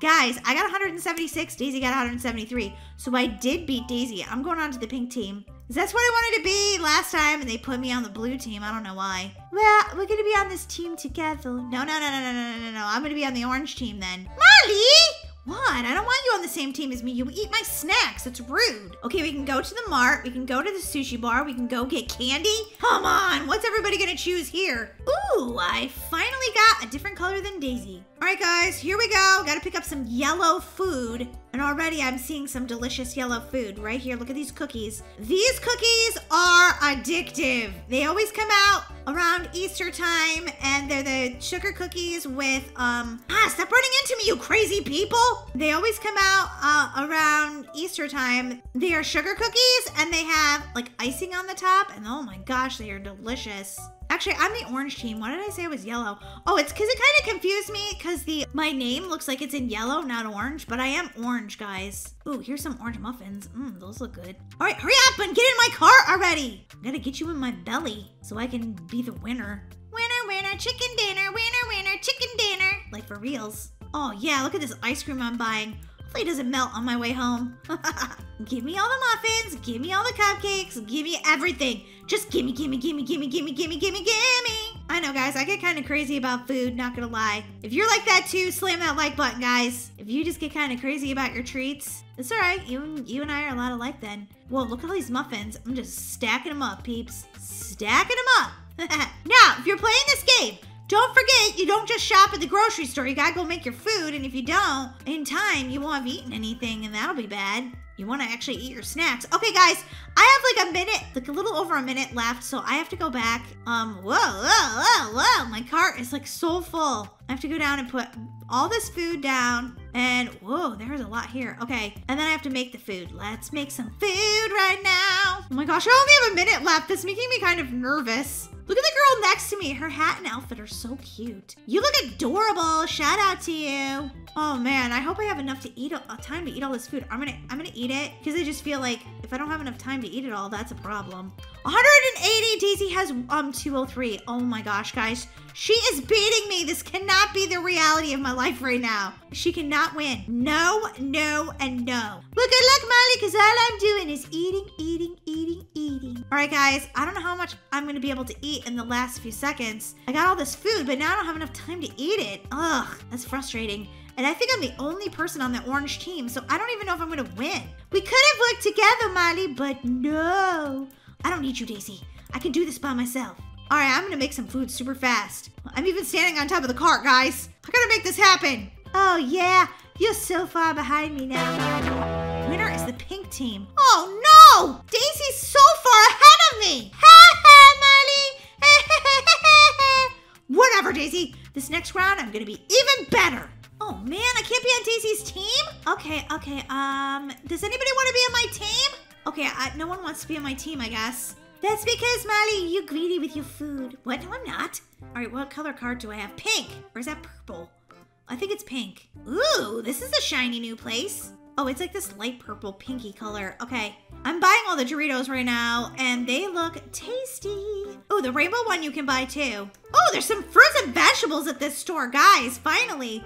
Guys, I got 176. Daisy got 173. So I did beat Daisy. I'm going on to the pink team. That's what I wanted to be last time, and they put me on the blue team. I don't know why. Well, we're gonna be on this team together. No, no, no, no, no, no, no, no. I'm gonna be on the orange team then. Molly! What? I don't want you on the same team as me. You eat my snacks. It's rude. Okay, we can go to the mart. We can go to the sushi bar. We can go get candy. Come on. What's everybody gonna choose here? Ooh, I finally got a different color than Daisy. All right, guys, here we go. Gotta pick up some yellow food. And already I'm seeing some delicious yellow food right here. Look at these cookies. These cookies are addictive. They always come out around Easter time and they're the sugar cookies with, um, ah, stop running into me, you crazy people. They always come out uh, around Easter time. They are sugar cookies and they have like icing on the top. And oh my gosh, they are delicious. Actually, I'm the orange team. Why did I say it was yellow? Oh, it's because it kind of confused me because the my name looks like it's in yellow, not orange, but I am orange, guys. Ooh, here's some orange muffins. Mmm, those look good. All right, hurry up and get in my cart already. I gotta get you in my belly so I can be the winner. Winner, winner, chicken dinner. Winner, winner, chicken dinner. Like for reals. Oh yeah, look at this ice cream I'm buying. Hopefully it doesn't melt on my way home. give me all the muffins, give me all the cupcakes, give me everything. Just gimme, gimme, gimme, gimme, gimme, gimme, gimme, gimme. I know, guys, I get kind of crazy about food, not gonna lie. If you're like that too, slam that like button, guys. If you just get kind of crazy about your treats, it's all right. You, and- you and I are a lot alike then. Whoa, look at all these muffins. I'm just stacking them up, peeps. Stacking them up. now, if you're playing this game, don't forget, you don't just shop at the grocery store. You gotta go make your food, and if you don't, in time, you won't have eaten anything, and that'll be bad. You wanna actually eat your snacks. Okay, guys, I have like a minute, like a little over a minute left, so I have to go back. Um, whoa, whoa, whoa, whoa. My cart is like so full. I have to go down and put all this food down, and whoa, there's a lot here. Okay, and then I have to make the food. Let's make some food right now. Oh my gosh, I only have a minute left. That's making me kind of nervous. Look at the girl next to me. Her hat and outfit are so cute. You look adorable. Shout out to you. Oh man, I hope I have enough to eat uh, time to eat all this food. I'm gonna I'm gonna eat it because I just feel like if I don't have enough time to eat it all, that's a problem. 180. Daisy has um 203. Oh my gosh, guys. She is beating me. This cannot be the reality of my life right now. She cannot win. No, no, and no. Well, good luck, Molly, because all I'm doing is eating, eating, eating, eating. All right, guys. I don't know how much I'm to be able to eat in the last few seconds. I got all this food, but now I don't have enough time to eat it. Ugh, that's frustrating. And I think I'm the only person on the orange team, so I don't even know if I'm to win. We could have worked together, Molly, but no. I don't need you, Daisy. I can do this by myself. All right, I'm gonna make some food super fast. I'm even standing on top of the cart, guys. I gotta make this happen. Oh, yeah. You're so far behind me now, winner is the pink team. Oh no! Daisy's so far ahead of me! Whatever, Daisy. This next round, I'm gonna be even better. Oh man, I can't be on Daisy's team? Okay, okay, um, does anybody want to be on my team? Okay, I, no one wants to be on my team, I guess. That's because, Molly, you're greedy with your food. What? No, I'm not. All right, what color card do I have? Pink. Or is that purple? I think it's pink. Ooh, this is a shiny new place. Oh, it's like this light purple pinky color. Okay. I'm buying all the Doritos right now, and they look tasty. Oh, the rainbow one you can buy too. Oh, there's some fruits and vegetables at this store. Guys, finally.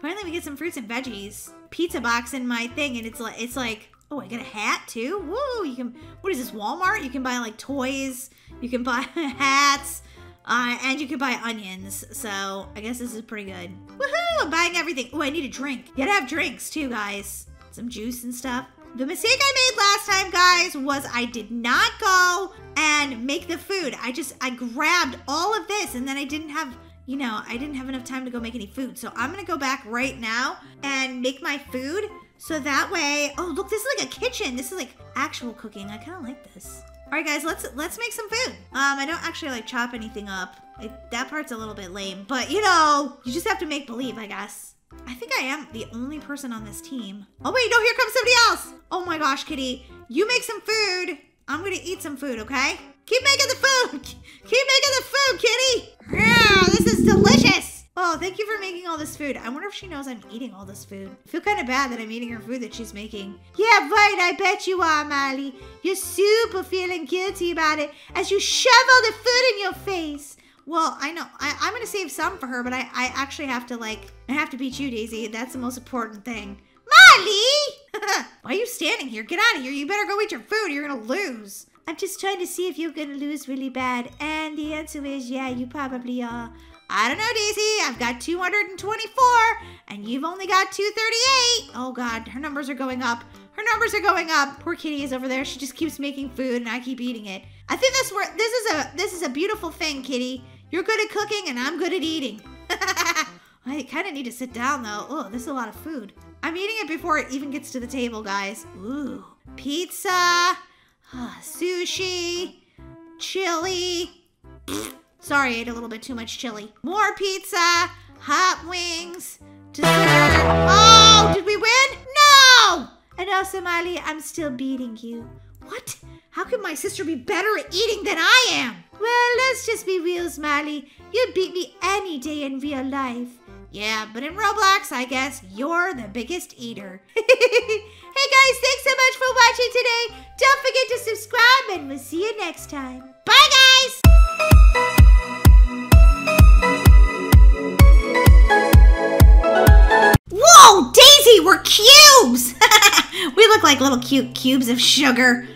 Finally, we get some fruits and veggies. Pizza box in my thing, and it's like, it's like, oh, I got a hat too. Woo! You can, what is this, Walmart? You can buy like toys. You can buy hats. Uh, and you can buy onions, so I guess this is pretty good. Woohoo! I'm buying everything. Oh, I need a drink. You gotta have drinks too, guys. Some juice and stuff. The mistake I made last time, guys, was I did not go and make the food. I just, I grabbed all of this and then I didn't have, you know, I didn't have enough time to go make any food. So I'm gonna go back right now and make my food. So that way, oh, look, this is like a kitchen. This is like actual cooking. I kind of like this. All right, guys, let's let's make some food. Um, I don't actually like chop anything up. It, that part's a little bit lame, but you know, you just have to make believe, I guess. I think I am the only person on this team. Oh wait, no, here comes somebody else. Oh my gosh, Kitty, you make some food. I'm gonna eat some food, okay? Keep making the food. Keep making the food, Kitty. Yeah, this is delicious. Oh, thank you for making all this food. I wonder if she knows I'm eating all this food. I feel kind of bad that I'm eating her food that she's making. Yeah, right. I bet you are, Molly. You're super feeling guilty about it as you shove all the food in your face. Well, I know. I, I'm going to save some for her, but I, I actually have to, like, I have to beat you, Daisy. That's the most important thing. Molly! Why are you standing here? Get out of here. You better go eat your food. You're going to lose. I'm just trying to see if you're going to lose really bad. And the answer is, yeah, you probably are. I don't know, Daisy. I've got 224, and you've only got 238. Oh, God. Her numbers are going up. Her numbers are going up. Poor kitty is over there. She just keeps making food, and I keep eating it. I think this this is a this is a beautiful thing, kitty. You're good at cooking, and I'm good at eating. I kind of need to sit down, though. Oh, this is a lot of food. I'm eating it before it even gets to the table, guys. Ooh. Pizza. ah, sushi. Chili. Sorry, I ate a little bit too much chili. More pizza, hot wings, dessert. Oh, did we win? No! And also, Miley, I'm still beating you. What? How can my sister be better at eating than I am? Well, let's just be real, Smiley. You'd beat me any day in real life. Yeah, but in Roblox, I guess you're the biggest eater. hey guys, thanks so much for watching today. Don't forget to subscribe and we'll see you next time. Bye guys! Whoa, Daisy, we're cubes! we look like little cute cubes of sugar.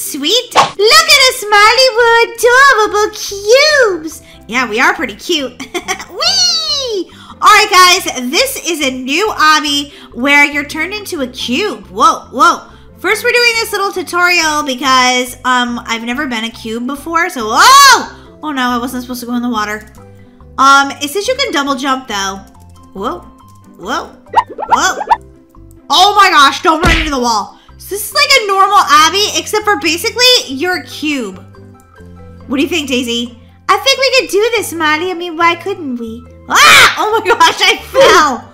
Sweet. Look at us, Marley, we're adorable cubes. Yeah, we are pretty cute. Whee! All right, guys, this is a new obby where you're turned into a cube. Whoa, whoa. First, we're doing this little tutorial because um I've never been a cube before. So, oh, oh no, I wasn't supposed to go in the water. Um, it says you can double jump though. Whoa, whoa, whoa. Oh my gosh, don't run into the wall. This is like a normal obby, except for basically you're a cube. What do you think, Daisy? I think we could do this, Molly. I mean, why couldn't we? Ah! Oh my gosh, I fell.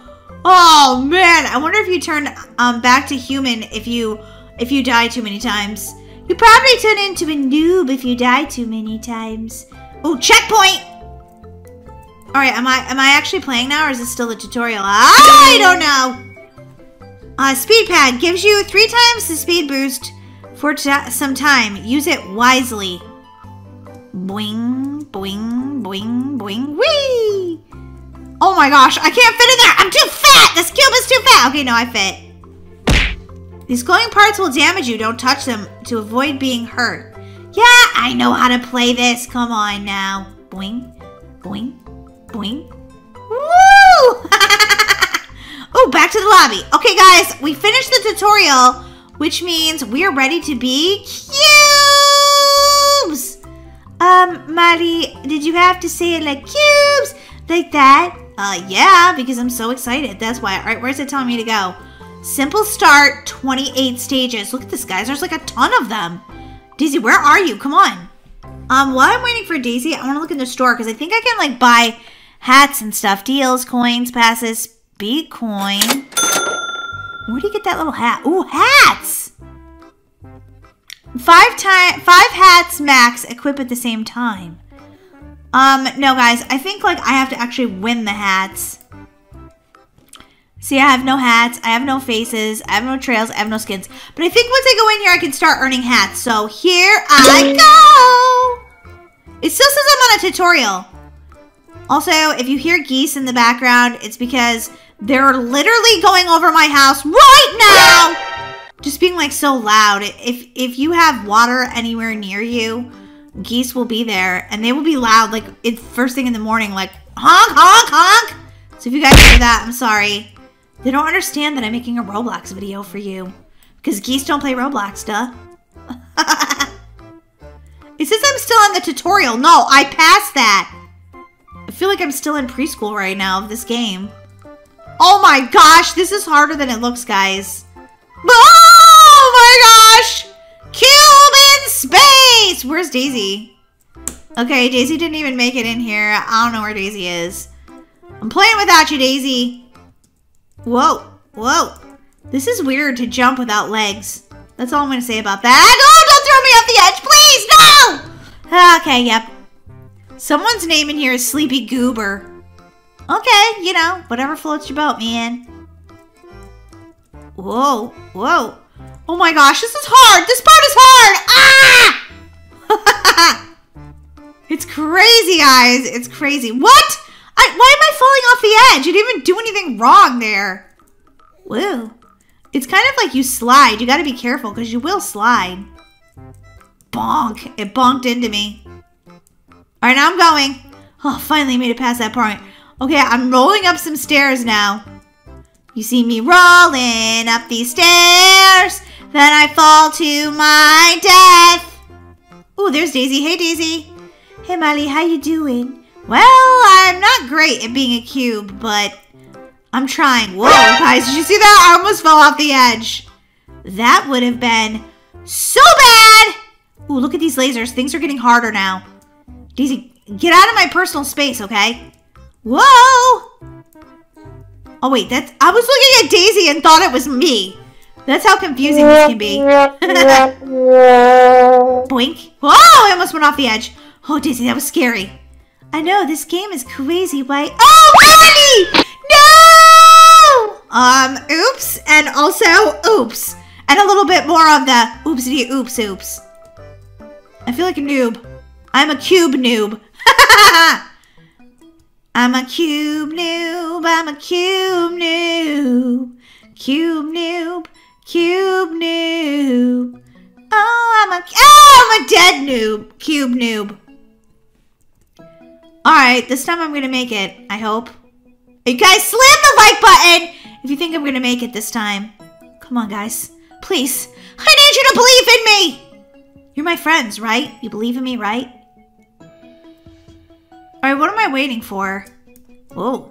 Oh man, I wonder if you turn um back to human if you if you die too many times. You probably turn into a noob if you die too many times. Oh, checkpoint! All right, am I am I actually playing now, or is this still the tutorial? I don't know. Uh, speed pad gives you three times the speed boost for some time. Use it wisely. Boing, boing, boing, boing, wee! Oh my gosh, I can't fit in there! I'm too fat! This cube is too fat! Okay, no, I fit. These glowing parts will damage you. Don't touch them to avoid being hurt. Yeah, I know how to play this. Come on now. Boing, boing, boing. Woo! Oh, back to the lobby. Okay, guys, we finished the tutorial, which means we're ready to be cubes. Um, Maddie, did you have to say it like cubes? Like that? Uh, yeah, because I'm so excited. That's why. All right, where's it telling me to go? Simple start, 28 stages. Look at this, guys. There's like a ton of them. Daisy, where are you? Come on. Um, while I'm waiting for Daisy, I want to look in the store because I think I can like buy hats and stuff. Deals, coins, passes, Bitcoin. Where do you get that little hat? Ooh, hats! Five time, five hats max equip at the same time. Um, no, guys, I think like I have to actually win the hats. See, I have no hats, I have no faces, I have no trails, I have no skins. But I think once I go in here, I can start earning hats. So here I go! It still says I'm on a tutorial. Also, if you hear geese in the background, it's because they're literally going over my house right now! Just being like so loud. If if you have water anywhere near you, geese will be there and they will be loud like it's first thing in the morning like honk honk honk. So if you guys hear that, I'm sorry. They don't understand that I'm making a Roblox video for you. Because geese don't play Roblox, duh. it says I'm still on the tutorial. No, I passed that. I feel like I'm still in preschool right now of this game. Oh my gosh, this is harder than it looks, guys. Oh my gosh! Cube in space! Where's Daisy? Okay, Daisy didn't even make it in here. I don't know where Daisy is. I'm playing without you, Daisy. Whoa, whoa. This is weird to jump without legs. That's all I'm going to say about that. Oh, don't throw me off the edge, please! No! Okay, yep. Someone's name in here is Sleepy Goober. Okay, you know, whatever floats your boat, man. Whoa, whoa. Oh my gosh, this is hard. This part is hard. Ah! it's crazy, guys. It's crazy. What? I, why am I falling off the edge? You didn't even do anything wrong there. Whoa. It's kind of like you slide. You got to be careful because you will slide. Bonk. It bonked into me. All right, now I'm going. Oh, finally made it past that point. Okay, I'm rolling up some stairs now. You see me rolling up these stairs, then I fall to my death. Oh, there's Daisy. Hey, Daisy. Hey, Molly, how you doing? Well, I'm not great at being a cube, but I'm trying. Whoa, guys, did you see that? I almost fell off the edge. That would have been so bad. Ooh, look at these lasers. Things are getting harder now. Daisy, get out of my personal space, okay? Whoa! Oh wait, that's I was looking at Daisy and thought it was me. That's how confusing this can be. Boink. Whoa, I almost went off the edge. Oh, Daisy, that was scary. I know, this game is crazy. Why? Oh, Molly! No! Um, oops, and also oops. And a little bit more of the oopsity oops oops. I feel like a noob. I'm a cube noob. I'm a cube noob. I'm a cube noob. Cube noob. Cube noob. Oh, I'm a oh, I'm a dead noob. Cube noob. All right, this time I'm gonna make it. I hope. You guys, slam the like button if you think I'm gonna make it this time. Come on, guys. Please. I need you to believe in me. You're my friends, right? You believe in me, right? All right, what am I waiting for? Whoa.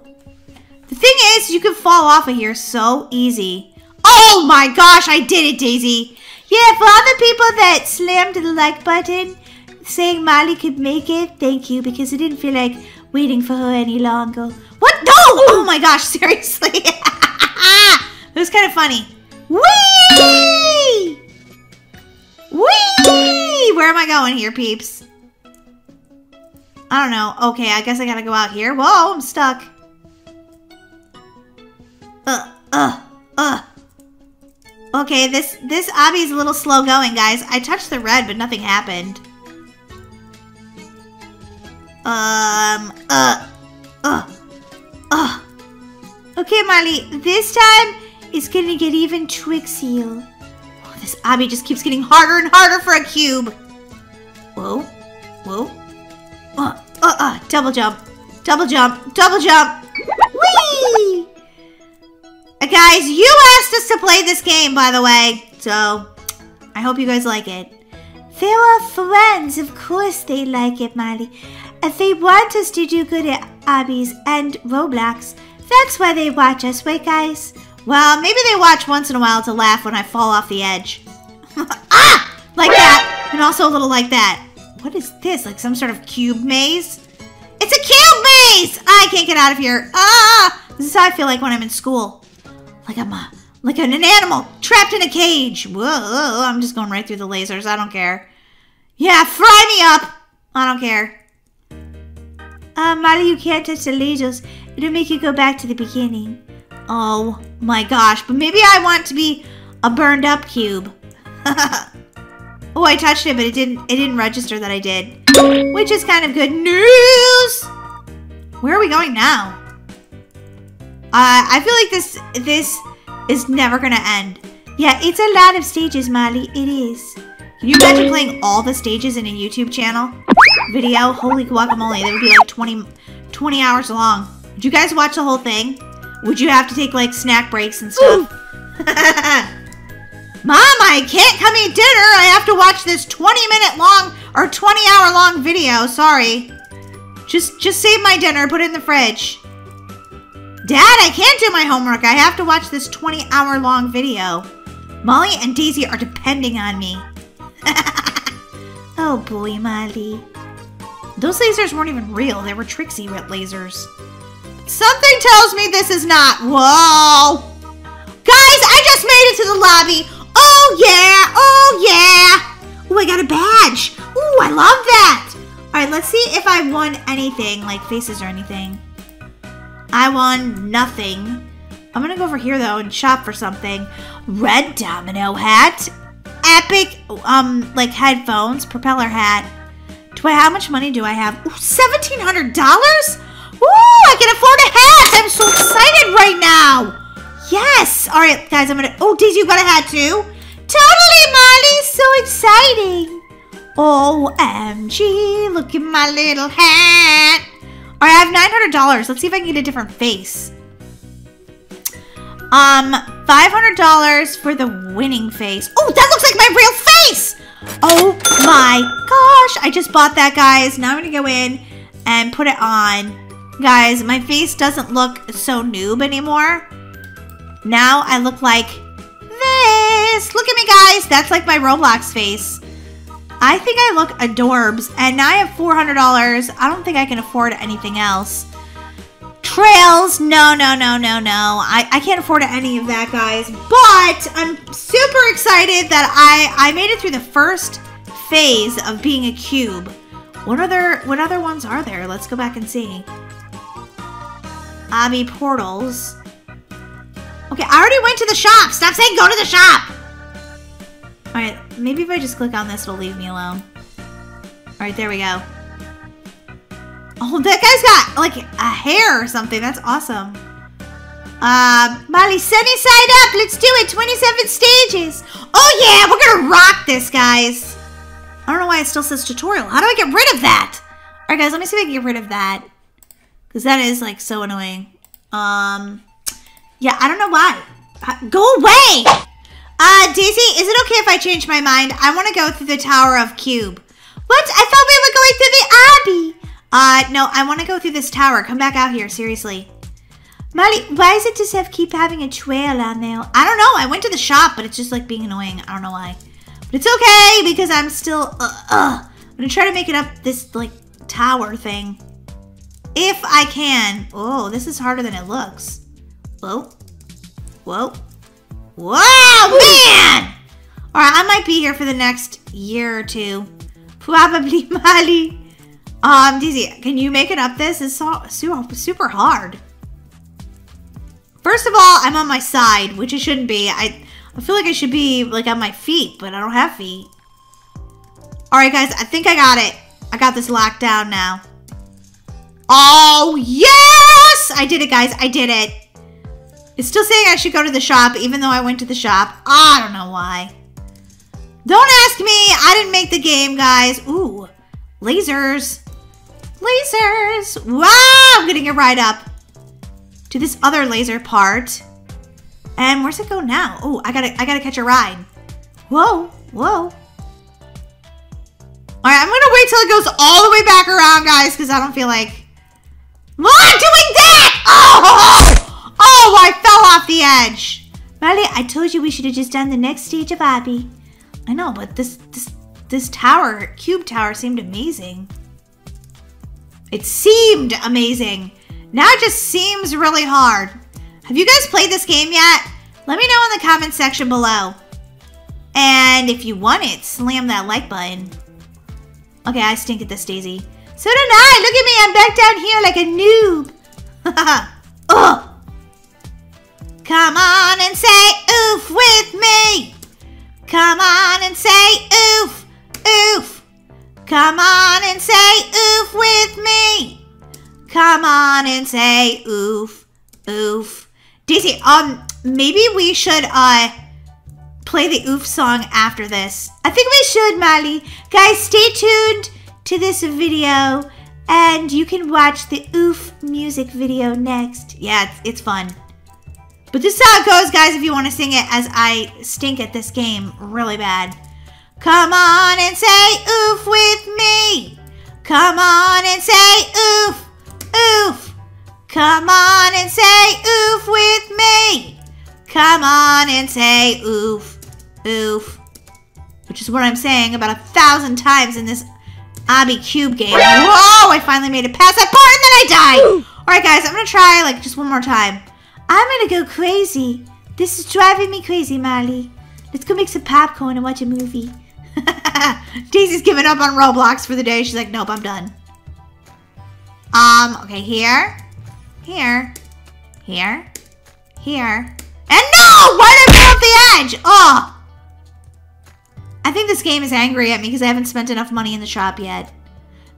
The thing is, you can fall off of here so easy. Oh my gosh, I did it, Daisy. Yeah, for all the people that slammed the like button, saying Molly could make it, thank you, because I didn't feel like waiting for her any longer. What? No! Oh my gosh, seriously. it was kind of funny. Whee! Whee! Where am I going here, peeps? I don't know. Okay, I guess I gotta go out here. Whoa, I'm stuck. Uh, uh, uh. Okay, this this obby is a little slow going, guys. I touched the red, but nothing happened. Um, uh, uh, uh. Okay, Molly, this time it's gonna get even twixier. Oh, this obby just keeps getting harder and harder for a cube. Whoa, whoa. Uh, uh, uh, double jump, double jump, double jump. Whee! Uh, guys, you asked us to play this game, by the way, so I hope you guys like it. They're our friends, of course they like it, Molly. If they want us to do good at obbies and Roblox, that's why they watch us, right, guys? Well, maybe they watch once in a while to laugh when I fall off the edge. ah! Like that. And also a little like that. What is this? Like some sort of cube maze? It's a cube maze! I can't get out of here. Ah! This is how I feel like when I'm in school. Like I'm a, like an animal trapped in a cage. Whoa, I'm just going right through the lasers. I don't care. Yeah, fry me up. I don't care. Uh, Molly, you can't touch the lasers. It'll make you go back to the beginning. Oh my gosh, but maybe I want to be a burned up cube. oh, I touched it, but it didn't it didn't register that I did. Which is kind of good news. Where are we going now? Uh, I feel like this this is never gonna end. Yeah, it's a lot of stages, Molly. It is. Can you imagine playing all the stages in a YouTube channel? Video? Holy guacamole. That would be like 20, 20 hours long. Would you guys watch the whole thing? Would you have to take like snack breaks and stuff? Mom, I can't come eat dinner. I have to watch this 20 minute long or 20 hour long video. Sorry. Just just save my dinner, put it in the fridge. Dad, I can't do my homework. I have to watch this 20 hour long video. Molly and Daisy are depending on me. oh boy, Molly. Those lasers weren't even real. They were Trixie lasers. Something tells me this is not. Whoa! Guys, I just made it to the lobby. Oh yeah, oh yeah. Oh, I got a badge. Ooh, I love that. All right, let's see if I won anything, like faces or anything. I won nothing. I'm gonna go over here though and shop for something. Red domino hat. Epic, um, like headphones, propeller hat. Do I, how much money do I have? Ooh, $1,700? Ooh, I can afford a hat. I'm so excited right now. Yes. All right, guys, I'm gonna, oh, Daisy, you got a hat too? Totally, Molly. So exciting. Oh, OMG, look at my little hat. All right, I have $900. Let's see if I can get a different face. Um, $500 for the winning face. Oh, that looks like my real face. Oh my gosh. I just bought that, guys. Now I'm to go in and put it on. Guys, my face doesn't look so noob anymore. Now I look like this. Look at me, guys. That's like my Roblox face. I think I look adorbs. And now I have $400. I don't think I can afford anything else. Trails, no, no, no, no, no. I, I can't afford any of that, guys. But I'm super excited that I, I made it through the first phase of being a cube. What other what other ones are there? Let's go back and see. Obby portals. Okay, I already went to the shop. Stop saying go to the shop. All right, maybe if I just click on this, it'll leave me alone. All right, there we go. Oh, that guy's got like a hair or something. That's awesome. Uh, Molly, sunny side up. Let's do it. 27 stages. Oh yeah, we're gonna rock this, guys. I don't know why it still says tutorial. How do I get rid of that? All right, guys, let me see if I can get rid of that. Because that is like so annoying. Um, yeah, I don't know why. Uh, Go away! Uh, Daisy, is it okay if I change my mind? I want to go through the Tower of Cube. What? I thought we were going through the obby. Uh, no, I want to go through this tower. Come back out here, seriously. Molly, why does it just have keep having a trail on there? I don't know. I went to the shop, but it's just like being annoying. I don't know why. But it's okay because I'm still, uh, uh. I'm going to try to make it up this, like, tower thing. If I can. Oh, this is harder than it looks. Whoa. Whoa. Whoa, man! All right, I might be here for the next year or two. Probably, Molly. Um, Dizzy, can you make it up this? It's so, super, super hard. First of all, I'm on my side, which it shouldn't be. I, I feel like I should be like on my feet, but I don't have feet. All right, guys, I think I got it. I got this locked down now. Oh, yes! I did it, guys. I did it. It's still saying I should go to the shop, even though I went to the shop. I don't know why. Don't ask me. I didn't make the game, guys. Ooh, lasers. Lasers. Wow, I'm getting it right up to this other laser part. And where's it go now? Oh, I gotta, I gotta catch a ride. Whoa, whoa. All right, I'm gonna wait till it goes all the way back around, guys, because I don't feel like. What? Doing that? Oh! Oh I fell off the edge. Molly, I told you we should have just done the next stage of obby. I know, but this this this tower, cube tower, seemed amazing. It seemed amazing. Now it just seems really hard. Have you guys played this game yet? Let me know in the comment section below. And if you want it, slam that like button. Okay, I stink at this, Daisy. So don't I. Look at me. I'm back down here like a noob. Ugh. Come on and say oof with me. Come on and say oof, oof. Come on and say oof with me. Come on and say oof, oof. Daisy, um, maybe we should, uh, play the oof song after this. I think we should, Molly. Guys, stay tuned to this video and you can watch the oof music video next. Yeah, it's, it's fun. But this is how it goes, guys, if you want to sing it as I stink at this game really bad. Come on and say oof with me. Come on and say oof, oof. Come on and say oof with me. Come on and say oof, oof. Which is what I'm saying about a thousand times in this Obby Cube game. Whoa, I finally made it past that part and then I died. All right, guys, I'm going to try like just one more time. I'm to go crazy. This is driving me crazy, Molly. Let's go make some popcorn and watch a movie. Daisy's giving up on Roblox for the day. She's like, nope, I'm done. Um, okay, here, here, here, here. And no! Why did I fall off the edge? Oh! I think this game is angry at me because I haven't spent enough money in the shop yet.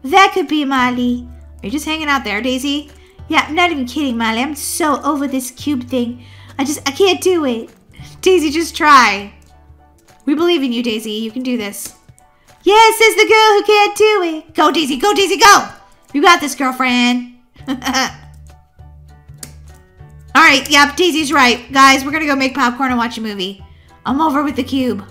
That could be Molly. Are you just hanging out there, Daisy? Yeah, I'm not even kidding, Molly. I'm so over this cube thing. I just, I can't do it. Daisy, just try. We believe in you, Daisy. You can do this. Yes, says the girl who can't do it. Go, Daisy. Go, Daisy. Go. You got this, girlfriend. All right. Yep. Daisy's right. Guys, we're going to go make popcorn and watch a movie. I'm over with the cube.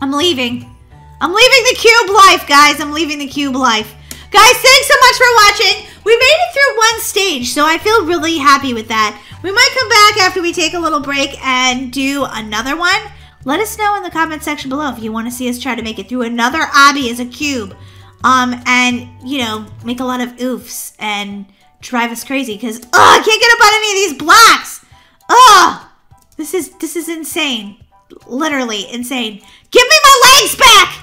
I'm leaving. I'm leaving the cube life, guys. I'm leaving the cube life. Guys, thanks so much for watching. We made it through one stage, so I feel really happy with that. We might come back after we take a little break and do another one. Let us know in the comment section below if you want to see us try to make it through another obby as a cube. Um, and, you know, make a lot of oofs and drive us crazy because, oh, I can't get up on any of these blocks. Oh, this is, this is insane. Literally insane. Give me my legs back!